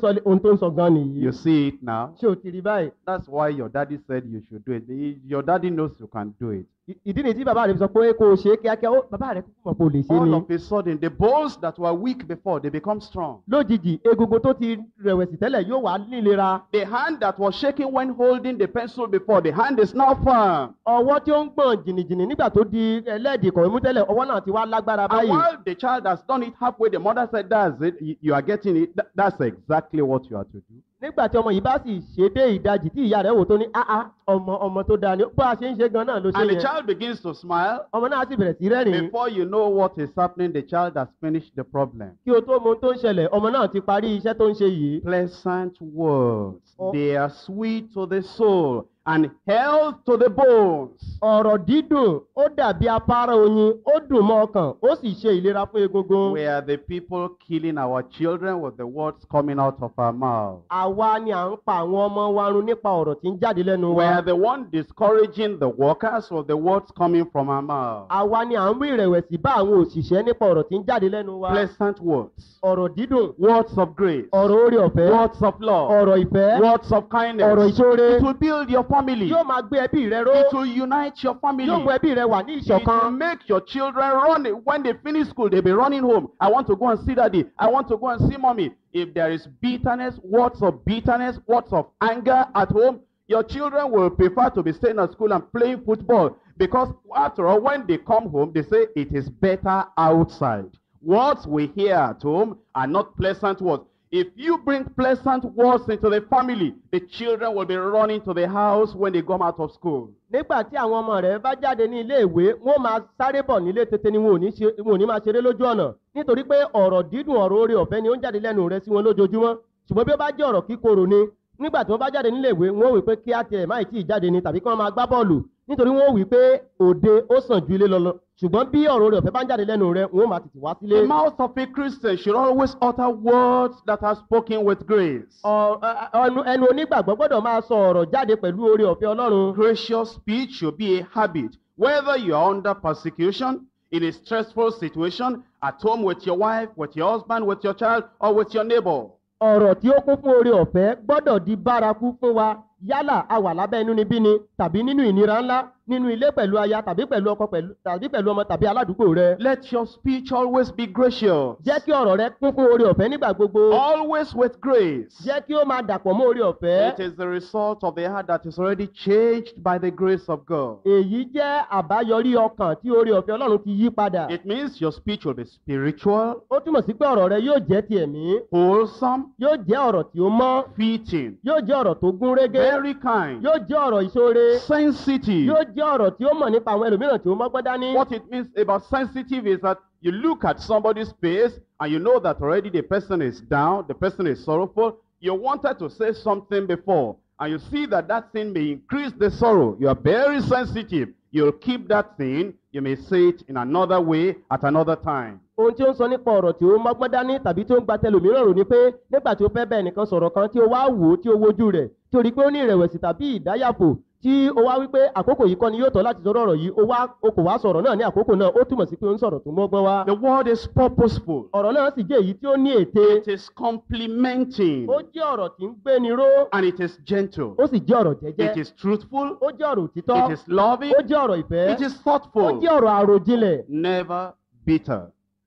ń sọ gan nìyí You see it now. ṣé o ti rí báyìí That's why your daddy said you should do it. Your daddy knows you can do it. Ìdí nìyí tí bàbá rẹ̀ sọ pé o ṣe é kíákíá ó bàbá rẹ̀ kúkú o lè ṣe é All ni of a sudden, the bones that were weak before, they become strong. lójijì egungun tó ti rẹ̀wẹ̀sì tẹ́lẹ̀ yóò wá nílera The hand that was shaking when holding the pencil before, the hand is now firm. ọwọ́ tí ó ń gbọ̀n jìnnìjìnnì nígbà tó di ẹlẹ́ẹ̀dì kọ̀wé mú tẹ́lẹ̀ ọwọ́ náà ti wá lágbára And báyìí while the child has done it halfway, the mother said, That's it. You- are getting it. Th- That's exactly what you are to do. Nígbà tí ọmọ yìí bá sì ṣe dé ìdajì tí ìyá rẹ̀ wò tó ní áá ọmọ ọmọ tó dáa ni bá a ṣe ń ṣe gan náà ló ṣe And the yẹn child begins to smile. ọmọ náà sì bẹ̀rẹ̀ sí rẹ́rìn-ín Before you know what is happening, the child has finished the problem. kí o tó mọ ohun tó ń ṣẹlẹ̀ ọmọ náà ti parí iṣẹ́ tó ń ṣe yìí Pleasant words. Oh. They are sweet to the soul and health to the bones. ọ̀rọ̀ dídùn ó dàbí apára oyin ó dùn mọ́ ọkàn ó sì ṣe ìlera fún egungun We are the people killing our children with the words coming out of our mouth. àwa ni à ń pa àwọn ọmọ wa run nípa ọ̀rọ̀ tí ń jáde lẹ́nu We wa are the one discouraging the workers with the words coming from our mouth. àwa ni à ń mú ìrẹ̀wẹ̀sì bá àwọn òṣìṣẹ́ nípa ọ̀rọ̀ tí ń jáde lẹ́nu wa Pleasant words. ọ̀rọ̀ dídùn Words of grace. ọ̀rọ̀ orí ọ̀fẹ́ Words of love. ọ̀rọ̀ ìfẹ́ Words of ọ̀rọ̀ kindness. ìṣoore It will build your family. yóò máa gbé ẹbí rẹ ró It will unite your family. yóò mú ẹbí rẹ wà ní It will ìṣọ̀kan make your children run. When they finish school, they'll be running home. I want to go and see daddy. I want to go and see mommy. If there is bitterness, words of bitterness, words of anger at home, your children will prefer to be staying at school and playing football. Because after all, when they come home, they say it is better outside. Words we hear at home are not pleasant words. If you bring pleasant words into the family, the children will be running to the house when they come out of school. nígbà tí àwọn ọmọ rẹ bá jáde ní ilé ìwé wọn máa sáré bọ̀ nílé tètè ni wọn ò ní máa ṣeré lójú ọ̀nà. Nítorí pé ọ̀rọ̀ dídùn ọ̀rọ̀ orí ọ̀fẹ́ ni ó ń jáde lẹ́nu rẹ sí wọn lójoojúmọ́. Ṣùgbọ́n bí ó bá jẹ́ ọ̀rọ̀ kíkorò ni nígbà tí wọ́n bá jáde nílé ìwé wọn wí pé kí á tiẹ̀ máì tí ì jáde ni tàbí kí wọ́n máa gbá bọ́ọ̀lù. Nítorí wọn wí pé òde ó sàn ju ilé lọ ṣùgbọ́n bí ọ̀rọ̀ orí ọ̀fẹ́ bá ń jáde lẹ́nu rẹ wọn ò máa tètè wá sílé. The mouth of a Christian should always utter words that are spoken with grace. Ọ- ẹ- ẹnu onígbàgbọ́ gbọ́dọ̀ máa sọ ọ̀rọ̀ jáde pẹ̀lú orí ọ̀fẹ́ ọlọ́run. Gracious speech should be a habit. Whether you are under persecution, in a stressful situation, at home with your wife, with your husband, with your child, or with your neighbor. ọ̀rọ̀ tí ó kún fún oore ọ̀fẹ́ gbọ́dọ̀ di bárakú fún wa yálà a wà lábẹ́ inú níbí ni tàbí nínú ìnira ńlá nínú ilé pẹ̀lú aya tàbí pẹ̀lú ọkọ pẹ̀lú tàbí pẹ̀lú ọmọ tàbí aládùúgbò rẹ. Let your speech always be gracious. jẹ́ kí ọ̀rọ̀ rẹ kún fún oore ọ̀fẹ́ nígbà gbogbo. Always with grace. jẹ́ kí ó máa dàpọ̀ mọ́ oore ọ̀fẹ́. It is the result of the heart that is already changed by the grace of God. èyí jẹ́ àbáyọrí ọkàn tí oore ọ̀fẹ́ ọlọ́run ti yí padà. It means your speech will be spiritual, ó túmọ̀ sí pé ọ̀rọ̀ rẹ yóò jẹ́ ti ẹ̀mí wholesome, yóò jẹ́ ọ̀rọ̀ tí ó mọ́ fitting, yóò jẹ́ ọ̀rọ̀ tó gún régé very kind, yóò jẹ́ ọ̀rọ̀ ìṣoore sensitive. yóò jẹ́ ọ̀rọ̀ tí ó mọ̀ nípa àwọn ẹlòmíràn tí ó mọ́gbọ́n dání. What it means about sensitive is that you look at somebody's face and you know that already the person is down, the person is sorrowful. You wanted to say something before and you see that that thing may increase the sorrow. You are very sensitive. You'll keep that thing. You may say it in another way at another time. ohun tí ó ń sọ nípa ọ̀rọ̀ tí ó mọ́gbọ́n dání tàbí tí ó ń gba tẹlòmíràn rò ni pé nígbà tí ó fẹ́ bẹ́ẹ̀ nìkan sọ̀rọ̀ kan tí ó wá wò ó tí ó wojú rẹ̀ tí ó rí i pé ó ní ìrẹ̀wẹ̀sì tàbí ìdáyàfò tí o wá wípé àkókò yìí kọ́ ni yóò tọ́ láti sọ̀rọ̀ ọ̀rọ̀ yìí o wá o kò wá sọ̀rọ̀ náà ní àkókò náà ó túmọ̀ sí pé o ń sọ̀rọ̀ tó mọ́gbọ́n wá. The word is purposeful. ọ̀rọ̀ náà sì jẹ́ èyí tí ó ní ète It is complementing. ó jẹ́ ọ̀rọ̀ tí ń gbéni ró And it is gentle. ó sì jẹ́ ọ̀rọ̀ It jẹ́jẹ́ is truthful. ó jẹ́ ọ̀rọ̀ òtítọ́ It is loving. ó jẹ́ ọ̀rọ̀ ìfẹ́ It is ó thoughtful. jẹ́ ọ̀rọ̀ àròjinlẹ̀ Never bitter.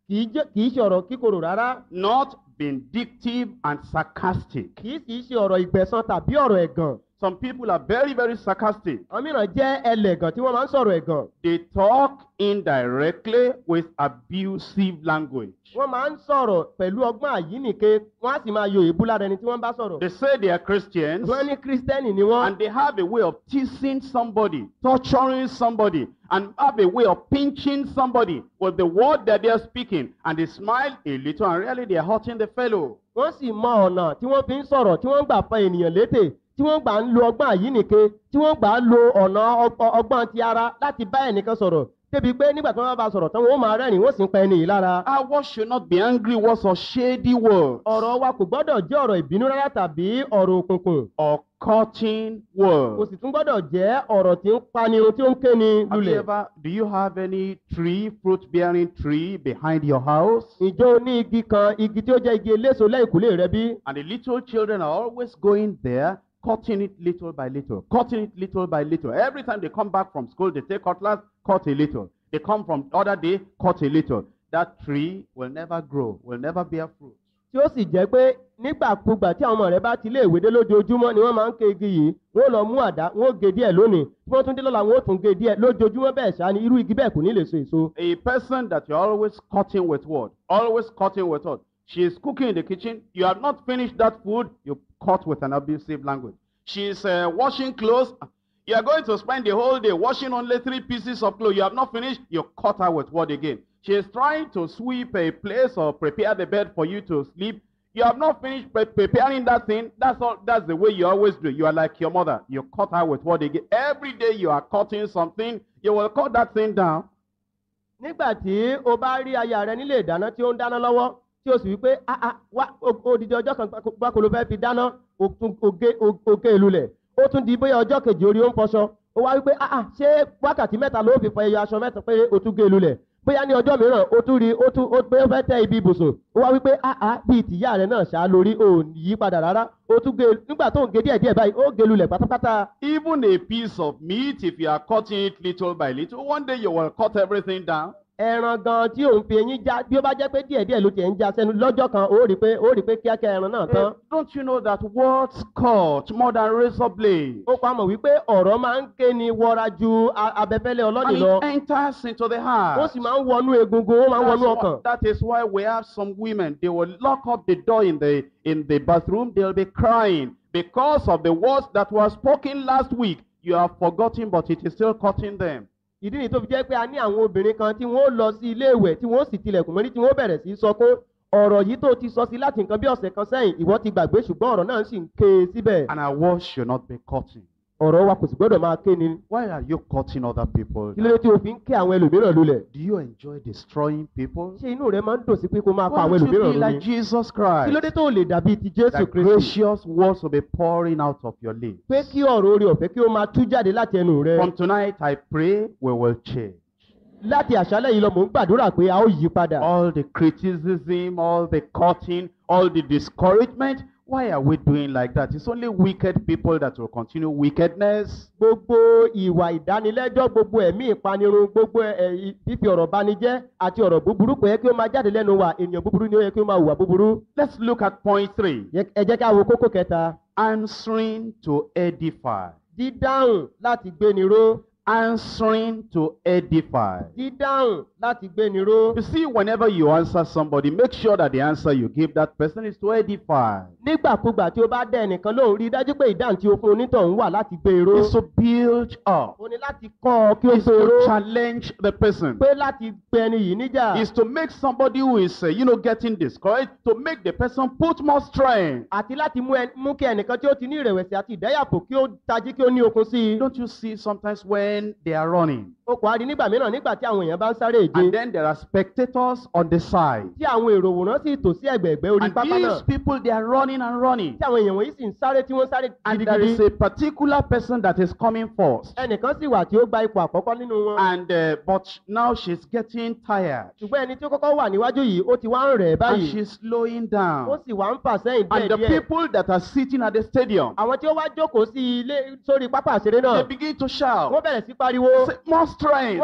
kì í jẹ́- kì í ṣe ọ̀rọ̀ kíkorò rárá Not vindictive and sarcastic. kì í sì í ṣe ọ̀rọ̀ ìgbẹ̀san tàbí ọ̀rọ̀ ẹ̀gàn Some people are very, very sarcastic. àwọn mìíràn jẹ́ ẹlẹ́gàn tí wọ́n máa ń sọ̀rọ̀ ẹ̀gàn They talk indirectly with abusive language. wọ́n máa ń sọ̀rọ̀ pẹ̀lú ọgbọ́n àyínìke wọ́n á sì máa yo èébú lára ẹni tí wọ́n bá sọ̀rọ̀ They say they are Christians wọ́n ní kírísítẹ́nì ni wọ́n and they have a way of teasing somebody, torturing somebody, and have a way of pinching somebody with the word that they are speaking. And they smile a little and really they are hurting the fellow. wọ́n sì mọ ọ̀nà tí wọ́n fi ń sọ̀rọ̀ tí wọ́n gbà pa ènìyàn létè tí wọ́n gbà ń lo ọgbọ́n àyínìke tí wọ́n gbà ń lo ọ̀nà ọg- ọgbọ́n ti ara láti bá ẹnìkan sọ̀rọ̀ débi pé nígbà tí wọ́n bá sọ̀rọ̀ tán wọ́n máa rẹ́rìn wọ́n sì ń pa ẹni yìí lára. Our should not be angry words or shady words ọ̀rọ̀ wa kò gbọ́dọ̀ jẹ́ ọ̀rọ̀ ìbínú rárá tàbí ọ̀rọ̀ òkùnkùn or cutting kò words. sì tún gbọ́dọ̀ jẹ́ ọ̀rọ̀ tí ń panirun tí ó ń Have you lulẹ̀. ever, do you have any tree, fruit bearing tree behind your house? o ní igi kan igi tí ó jẹ́ igi eléso lẹ́yìnkùlé rẹ bí. And the little children are always going there, cutting it little by little, cutting it little by little. Every time they come back from school, they take cutlass, cut a little. They come from other day, cut a little. That tree will never grow, will never bear fruit. tí ó sì jẹ́ pé nígbàkúgbà tí àwọn ọmọ rẹ̀ bá ti lé ìwé dé lójoojúmọ́ ni wọ́n máa ń ké igi yìí wọ́n lọ mú àdá wọ́n gé díẹ̀ lónìí tí wọ́n tún dé lọ́la wọ́n tún gé díẹ̀ lójoojúmọ́ bẹ́ẹ̀ ṣáá ni irú igi bẹ́ẹ̀ kò ní lè so èso. A person that you're always cutting with what? Always cutting with what? She is cooking in the kitchen. You have not finished that food. You cut with an abusive language. She is uh, washing clothes. You are going to spend the whole day washing only three pieces of clothes. You have not finished. You cut her with what again? She is trying to sweep a place or prepare the bed for you to sleep. You have not finished pre- preparing that thing. That's all. That's the way you always do. You are like your mother. You cut her with what again? Every day you are cutting something. You will cut that thing down. Tí o sì wí pé "Ah, ah, wá odidi ọjọ́ kan gbáko- ló fẹ́ fi dáná o gé lulẹ̀ ó tún di bóyá ọjọ́ kejì orí ó ń fọṣọ. O wá wí pé "Ah, ṣé wákàtí mẹ́ta ló fi fọ ẹyọ aṣọ mẹ́ta pé o tún gé lulẹ̀ bóyá ní ọjọ́ mìíràn o tún rí o tún o pé ó fẹ́ tẹ ibi ibùsùn. O wá wí pé "Ah, ah, bíi tìyá rẹ náà ṣáá lórí ò yí padà rárá. O tún gé nígbà tó ń gé díẹ̀díẹ̀ báyìí ó gé lulẹ̀ pátápátá. Even a piece of meat, if you are cutting it little by little, one day you will cut everything down. Ẹran gan tí òun fi eyín já bí ó bá jẹ́ pé díẹ̀díẹ̀ ló tiẹ̀ ń já sẹ́nu lọ́jọ́ kan ó rí pé ó rí pé kíákíá ẹran náà tán. Don't you know that words cut more than razor blade? ó pa mọ̀ wípé ọ̀rọ̀ máa ń ké ni wọra ju abẹfẹ́lẹ́ ọlọ́dì And lọ it enters into the ó heart. sì máa ń wọnú egungun ó máa ń wọnú ọkàn. that is why we have some women, they will lock up the door in the, in the bathroom, they'll be crying because of the words that were spoken last week. You have forgotten, but it is still cutting them. Ìdí nìyí tó fi jẹ́ pé a ní àwọn obìnrin kan tí wọ́n lọ sí ilé ìwẹ̀ tí wọ́n sì tilẹ̀kùn mọ́rí tí wọ́n bẹ̀rẹ̀ sí sọ pé ọ̀rọ̀ yìí tó ti sọ sí láti nǹkan bí ọ̀sẹ̀ kan sẹ́yìn ìwọ ti gbàgbé ṣùgbọ́n ọ̀rọ̀ náà sì ń ké e síbẹ̀. And our words should not be cutting. Ọ̀rọ̀ wa kò sì gbọ́dọ̀ máa ké ni. Why are you cutting other people? kí ló dé tí o fi ń ké àwọn ẹlòmíràn lulẹ̀? Do you enjoy destroying people? ṣé inú rẹ máa ń dùn sí pé kó máa pa Why àwọn don't you ẹlòmíràn be lulẹ̀? like Jesus kí ló Christ? dé tó lè dàbí ti jésù kristi? gracious words will be pouring out of your lips. pé kí ọ̀rọ̀ orí ọ̀fẹ́ kí ó máa tú jáde láti ẹnu rẹ. From tonight, I pray we will change. láti àṣálẹ̀ yìí lọ mò ń gbàdúrà pé a ó yí padà. All the criticism, all the cutting, all the discouragement. Why are we doing like that? It's only wicked people that will continue wickedness. gbogbo ìwà ìdánilẹ́jọ́ gbogbo ẹ̀mí ìpanirun gbogbo fífi ọ̀rọ̀ banijẹ́ àti ọ̀rọ̀ búburú kò yẹ kí ó máa jáde lẹ́nu wa ènìyàn búburú ni ó yẹ kí ó máa hùwà búburú. Let's look at point three ẹ jẹ́ ká wo kókó kẹta answering to edify. dídáhùn láti gbéni ró Answering to edify. dídáhùn láti gbéni ró. You see, whenever you answer somebody, make sure that the answer you give that person is to edify. nígbàkúgbà tí o bá dẹ ẹnìkan lóhùn rí dájú pé ìdáhùn tí o fún onítọ̀hún wà láti gbé e ró. It's to build up. o ní láti kọ́ ọ kí o It's gbé e to ró. challenge the person. pé láti gbé ẹni yìí níjà. Is to make somebody who is, uh, you know, getting discouraged, to make the person put more strength. àti láti mú kí ẹnìkan tí ó ti ní ìrẹ̀wẹ̀sì àti ìdáyàpò kí ó tají kí ó ní okun sí i. Don't you see sometimes when when they are running. o kò á rí nígbà mìíràn nígbà tí àwọn èèyàn bá ń sáré And ìje then there are spectators on the side. tí àwọn èrò òwòrán sì tò sí ẹ̀gbẹ̀ẹ̀gbẹ́ orí And pápá náà these people, they are running and running. tí àwọn èèyàn wọ̀nyí sì ń sáré tí wọ́n sáré And there gidigidi is a particular person that is coming first. ẹnìkan sì wà tí ó gba ipò àkọ́kọ́ nínú wọn And uh, but now she's getting tired. ṣùgbọ́n ẹni tí ó kọ́kọ́ wà níwájú yìí ó ti wá ń rẹ̀ ẹ́ And báyìí she's slowing ó down. sì wá ń fà sẹ́yìn And the díẹ̀díẹ̀ people that are sitting at the stadium, àwọn tí ó wá jókòó sí ilé sórí pápá àṣeré náà they begin to wọ́n shout. bẹ̀rẹ̀ sí pariwo More strength.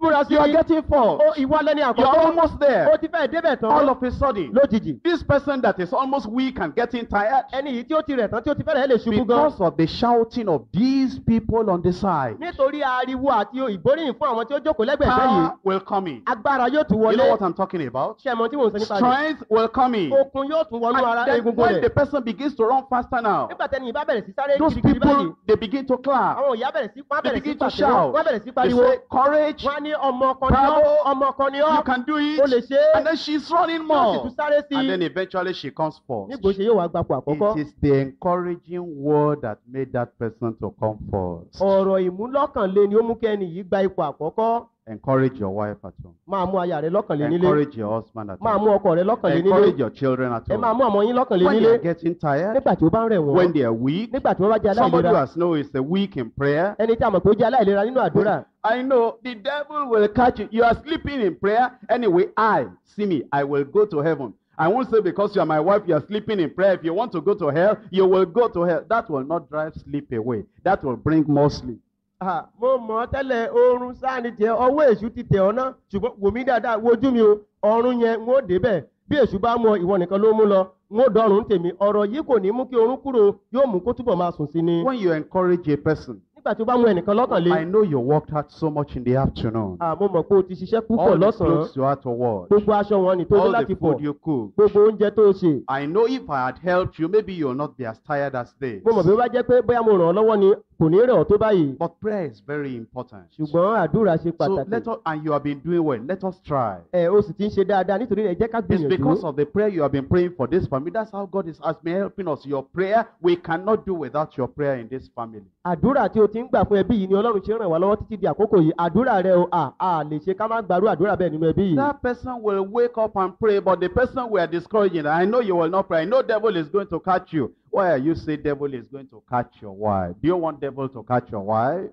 Múra sí You are getting ó first. ìwọ lẹ́ni You are àkọ́kọ́ almost there. ó ti fẹ́ débẹ̀ tán All of a sudden, lójijì this person that is almost weak and getting tired ẹni yìí tí ó ti rẹ̀ tán tí ó ti fẹ́rẹ̀ lè ṣubú gan because of the shouting of these people on the side. nítorí ariwo àti ìgbóríyìn fún àwọn tí ó jókòó lẹ́gbẹ̀ẹ́ yìí Power will come in. agbára yóò tún You wọlé know what I'm talking about? ṣé ẹ mọ tí mò ń sọ nípa rẹ̀ Strength will come in. okun yóò tún wọnú ara And then egungun when rẹ̀ the person begins to run faster now, nígbà tẹ́ni yìí bá bẹ̀rẹ̀ sí sáré those gidigidi báyìí people they begin to clap. àwọn ìyá bẹ̀rẹ̀ sí begin to shout. wọ́n á bẹ̀rẹ̀ sí They say, courage, wọ́n á ní ọmọ ọkọ ni ọ́ ọmọ ọkọ ni ọ́ you can do ó lè it. ṣe é And then she's running yóò sì more. tún sáré sí And i then eventually she comes first. nígbò ṣe yóò wá gbapò àkọ́kọ́ It is the encouraging word that made that person to come first. ọ̀rọ̀ ìmúlọ́kànlé ni ó mú kí ẹni yìí gba ipò àkọ́kọ́ Encourage your wife at home. máa mú aya rẹ lọ́kànlé nílé Encourage your husband at máa mú home. ọkọ rẹ lọ́kànlé nílé Encourage your children at ẹ máa home. mú ọmọ yín lọ́kànlé When they are getting tired, nígbà tí ó bá ń rẹ̀ when they are weak, nígbà tí wọ́n bá jẹ́ somebody who has know is a weak in prayer. ẹni tí a mọ̀ pé ó jẹ́ aláìlera nínú àdúrà I know the devil will catch you. You are sleeping in prayer. Anyway, I, see me, I will go to heaven. I won't say because you are my wife, you are sleeping in prayer. If you want to go to hell, you will go to hell. That will not drive sleep away. That will bring more sleep. Mo mọ̀ ọ́ tẹ́lẹ̀ oorun sáàni tiẹ̀ ọwọ́ èṣù ti tẹ̀ ọ́ ná. Ṣùgbọ́n wò mí dáadáa wojú mi o. Ọrùn yẹn ń ó débẹ̀ bí èṣù bá mú ọ ìwọ nìkan ló mú lọ. Ń ó dọrùn tèmi. Ọ̀rọ̀ yìí kò ní mú kí oorun kúrò yóò mú kó túbọ̀ máa sùn sí ni. When you encourage a person, nígbà tí ó bá mú ẹnìkan lọ́kàn lé I know you worked hard so much in the afternoon. ah, mo mọ̀ pé o ti ṣiṣẹ́ púpọ̀ All the lọ́sàn-án clothes you had to wash, gbogbo aṣọ wọn ni tó ní all the láti fọ̀ food you cook. gbogbo oúnjẹ tó o ṣe I know if I had helped you, maybe you will not be as tired as this. mo mọ̀ bí ó bá jẹ́ pé bóyá mo ràn ọ́ lọ́wọ́ ni kò ní rẹ̀ ọ́ tó báyìí But prayer is very important. ṣùgbọ́n àdúrà ṣe So pàtàkì let us, and you have been doing well. Let us try. ẹ o sì ti ń ṣe dáadáa nítorí ẹ jẹ́ ká It's because of the prayer you have been praying for this family. That's how God is, has been helping us. Your prayer, we cannot do without your prayer in this family. àdúrà tí o ti ń gbà fún ẹbí yìí ni ọlọ́run ṣe ràn wá lọ́wọ́ títí di àkókò yìí àdúrà rẹ o à à lè ṣe ká má gbàrú àdúrà bẹ́ẹ̀ nínú ẹbí yìí. That person will wake up and pray, but the person we are discouraging, I know you will not pray. I know devil is going to catch you. Why are you say devil is going to catch your wife? Do you want devil to catch your wife?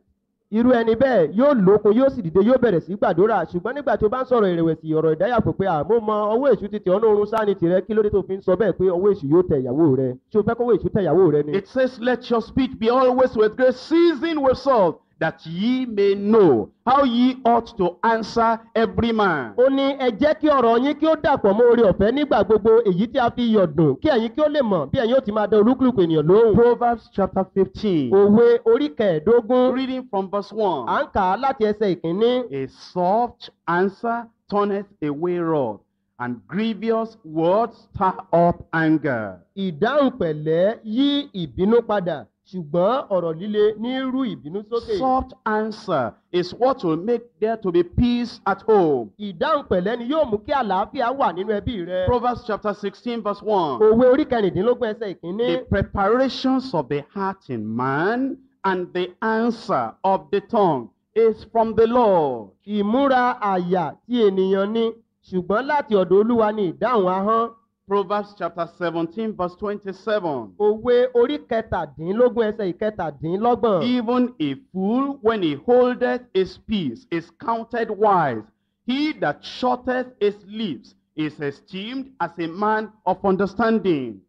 Irú ẹni bẹ́ẹ̀ yóò lókun yóò sì dìde yóò bẹ̀rẹ̀ sí gbàdúrà. Ṣùgbọ́n nígbà o bá ń sọ̀rọ̀ ìrẹ̀wẹ̀sì ọ̀rọ̀ ìdáyàfò pé àmọ́ mọ ọwọ́ èṣù ti tẹ̀ ọ́ lórun sáni tìrẹ kí ló dé tó fi ń sọ bẹ́ẹ̀ pé ọwọ́ èṣù yóò tẹ ìyàwó rẹ? Ṣé o fẹ́ kọ́wọ́ èṣù tẹ ìyàwó rẹ ni. It says, Let your speech be always with grace, seasoned with salt, that ye may know how ye ought to answer every man. ó ní ẹ jẹ́ kí ọ̀rọ̀ yín kí ó dàpọ̀ mọ́ oore ọ̀fẹ́ nígbà gbogbo èyí tí a fi yọ̀ dùn kí ẹ̀yin kí ó lè mọ̀ bí ẹ̀yin ó ti máa dá olúkúlùkù ènìyàn lóhùn. Proverbs chapter 15, òwe orí kẹẹ̀ẹ́dógún reading from verse à 1. ń kà á láti ẹsẹ̀ ìkíní. A soft answer turneth away wrath, and grievous words stir up anger. ìdáhùn pẹ̀lẹ́ yí ìbínú padà ṣùgbọ́n ọ̀rọ̀ líle ní rú ìbínú sókè. Soft answer is what will make there to be peace at home. ìdáhùn pẹ̀lẹ́ ni yóò mú kí àlàáfíà wà nínú ẹbí rẹ. Proverbs chapter 16, verse 1. òwe orí kẹrìndínlógún ẹsẹ̀ ìkíní. The preparations of the heart in man and the answer of the tongue is from the Lord. ìmúra àyà tí ènìyàn ní ṣùgbọ́n láti ọ̀dọ̀ olúwa ni ìdáhùn ahọ́n. Proverbs chapter 17, verse 27. òwe orí kẹtàdínlógún ẹsẹ̀ ìkẹtàdínlọ́gbọ̀n. Even a fool, when he holdeth his peace, is counted wise. He that shutteth his lips is esteemed as a man of understanding.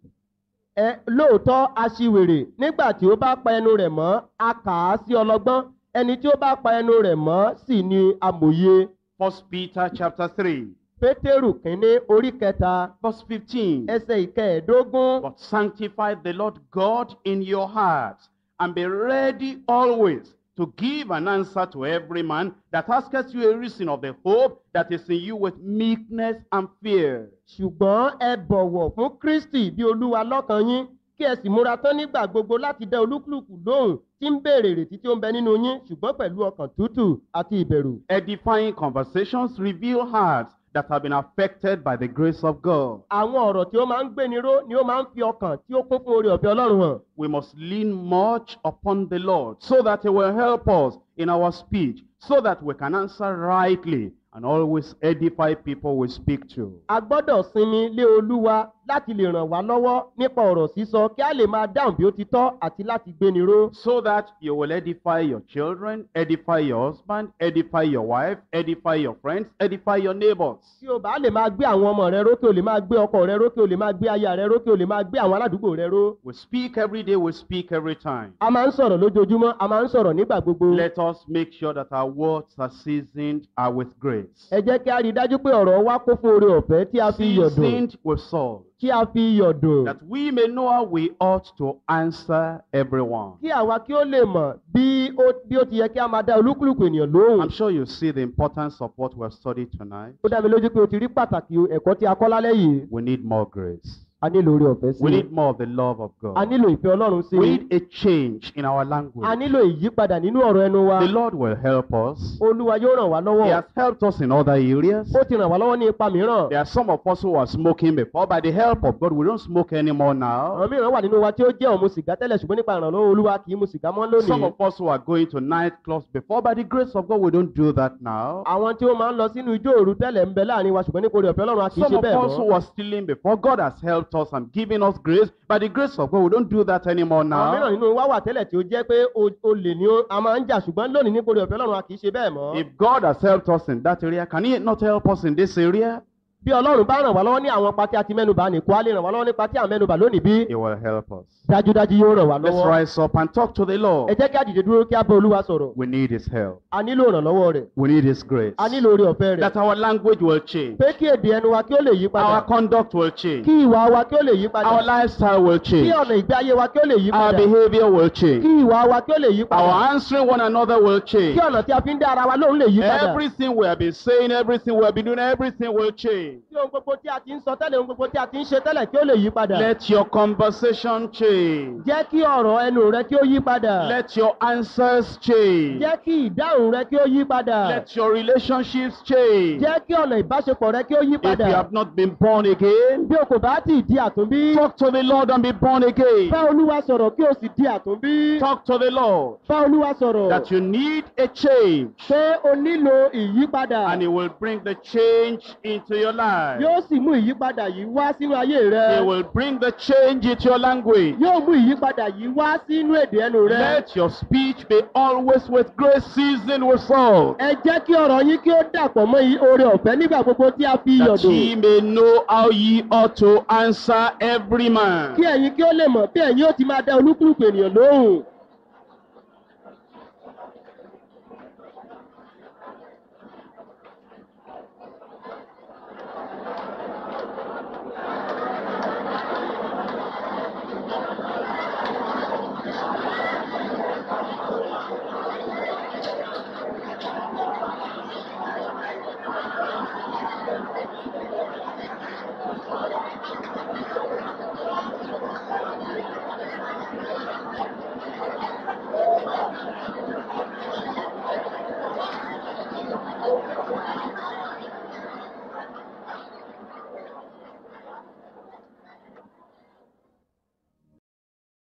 ẹ lóòótọ́ aṣiwèrè nígbà tí ó bá pa ẹnu rẹ̀ mọ́ a kà á sí ọlọ́gbọ́n ẹni tí ó bá pa ẹnu rẹ̀ mọ́ sì ni amòye. First Peter chapter 3, pétérù kínní orí kẹta verse 15. ẹsẹ̀ ìkẹẹ̀ẹ́dógún. But sanctify the Lord God in your hearts, and be ready always to give an answer to every man that asketh you a reason of the hope that is in you with meekness and fear. ṣùgbọ́n ẹ bọ̀wọ̀ fún kristi bí olúwa lọ́kàn yín kí ẹ sì múra tán nígbà gbogbo láti dá olúkúlùkù lóhùn tí ń béèrè ìrètí tí ó ń bẹ nínú yín ṣùgbọ́n pẹ̀lú ọkàn tútù àti ìbẹ̀rù. Edifying conversations reveal hearts that have been affected by the grace of God. àwọn ọ̀rọ̀ tí ó máa ń gbéni ró ni ó máa ń fi ọkàn tí ó kún fún oore ọ̀fẹ́ ọlọ́run hàn. We must lean much upon the Lord so that He will help us in our speech so that we can answer rightly and always edify people we speak to. a gbọ́dọ̀ sinmi lé olúwa láti lè ràn wá lọ́wọ́ nípa ọ̀rọ̀ sísọ kí a lè máa dáhùn bí ó ti tọ́ àti láti gbéni ró. So that you will edify your children, edify your husband, edify your wife, edify your friends, edify your neighbors. kí o bá lè máa gbé àwọn ọmọ rẹ rókè o lè máa gbé ọkọ rẹ rókè o lè máa gbé aya rẹ rókè o lè máa gbé àwọn aládùúgbò rẹ ró. We speak every day, we speak every time. a máa ń sọ̀rọ̀ lójoojúmọ́ a máa ń sọ̀rọ̀ nígbà gbogbo. Let us make sure that our words are seasoned uh, with grace. ẹ jẹ́ kí a rí i dájú pé ọ̀rọ̀ wa kún fún oore ọ̀fẹ́ tí a fi iyọ̀ dùn Seasoned with salt. Tí a fi iyọ̀. That we may know how we ought to answer everyone. kí àwa kí ó lè mọ̀ bí ó bí ó ti yẹ kí a máa dá olúkúlùkù ènìyàn lóhùn. I'm sure you see the importance of what we have studied tonight. ó dá mi lójú pé o ti rí pàtàkì ẹ̀kọ́ tí a kọ́ lálẹ́ yìí. We need more grace. A nílò oore ọ̀fẹ́ sí We need more of the love of a God. nílò ìfẹ́ ọlọ́run sí We need a change in our a language. nílò ìyípadà nínú ọ̀rọ̀ ẹnu wa. The Lord will help us. olúwa yóò ràn wá He lọ́wọ́. has helped us in other areas. ó ti ràn wá lọ́wọ́ ní ipa mìíràn. There are some of us who were smoking before. By the help of God, we don't smoke anymore now. àwọn mìíràn wà nínú wa tí ó jẹ́ ọ̀mù sìgá tẹ́lẹ̀ ṣùgbọ́n nípa ìrànlọ́wọ́ olúwa kì í mu sìgá mọ́ Some lónìí. of us who are going to nightclubs before. By the grace of God, we don't do that now. àwọn tí ó máa ń lọ sínú ijó òru tẹ́lẹ̀ ń bẹ láàárín wa ṣùgbọ́n nípa oore ọ̀fẹ́ ọlọ́run a kì í Some of us who were stealing before. God has helped us and given us grace. By the grace of God, we don't do that anymore àwọn mìíràn now. nínú wa wà tẹ́lẹ̀ tí ó jẹ́ pé olè ni a máa ń jà ṣùgbọ́n lónìí nípa oore ọ̀fẹ́ ọlọ́run a kì í ṣe bẹ́ẹ̀ mọ́. If God has helped us in that area, can He not help us in this area? Bí ọlọ́run bá ràn wá lọ́wọ́ ní àwọn ipa tí a ti mẹ́nubà á lè ràn wá lọ́wọ́ nípa tí ń mẹ́nubà lónìí bí He will help us. dájúdájú yóò ràn wá Let's lọ́wọ́. rise up and talk to the ẹ Lord. jẹ́ kí a dìde dúró kí a bá olúwa sọ̀rọ̀. We need His help. a nílò ìrànlọ́wọ́ rẹ̀ We need His grace. a nílò oore ọ̀fẹ́ rẹ̀ That our language will change. pé kí èdè ẹnu wa kí ó lè yí padà Our conduct will change. kí ìwà wa kí ó lè yí padà Our lifestyle will kí change. ọ̀nà ìgbé ayé wa kí ó lè yí Our padà behavior will kí change. ìwà wa kí ó lè yí padà Our answering one another will change. kí ọ̀nà tí a fi ń dá ara wa lóhùn lè yí padà Everything we have been saying, everything we have been doing, everything will change. Kí ohun gbogbo tí a ti ń sọ tẹ́lẹ̀ ohun gbogbo tí a ti ń ṣe tẹ́lẹ̀ kí ó lè yí padà Let your conversation change. jẹ́ kí ọ̀rọ̀ ẹnu rẹ kí ó yí padà Let your answers change. jẹ́ kí ìdáhùn rẹ kí ó yí padà Let your relationships change. jẹ́ kí ọ̀nà ìbáṣepọ̀ rẹ kí ó yí If padà you have not been born again, bí o kò bá í di àtúnbí talk to the Lord and be born again. bá olúwa sọ̀rọ̀ kí o sì di àtúnbí Talk to the Lord bá olúwa sọ̀rọ̀ that you need a change pé o nílò ìyípadà and He will bring the change into your life. Yóò sì mú ìyípadà yìí wá sínú ayé rẹ. He will bring the change into your language. yóò mú ìyípadà yìí wá sínú èdè ẹnu rẹ. Let your speech be always with grace seasoned with salt, ẹ jẹ́ kí ọ̀rọ̀ yín kí ó dàpọ̀ mọ́ oore ọ̀fẹ́ nígbà gbogbo tí a fi iyọ̀ that ye may know how ye ought to answer every man. kí ẹ̀yin kí ó lè mọ̀ bí ẹ̀yin ó ti máa dá olúkúlùkù ènìyàn lóhùn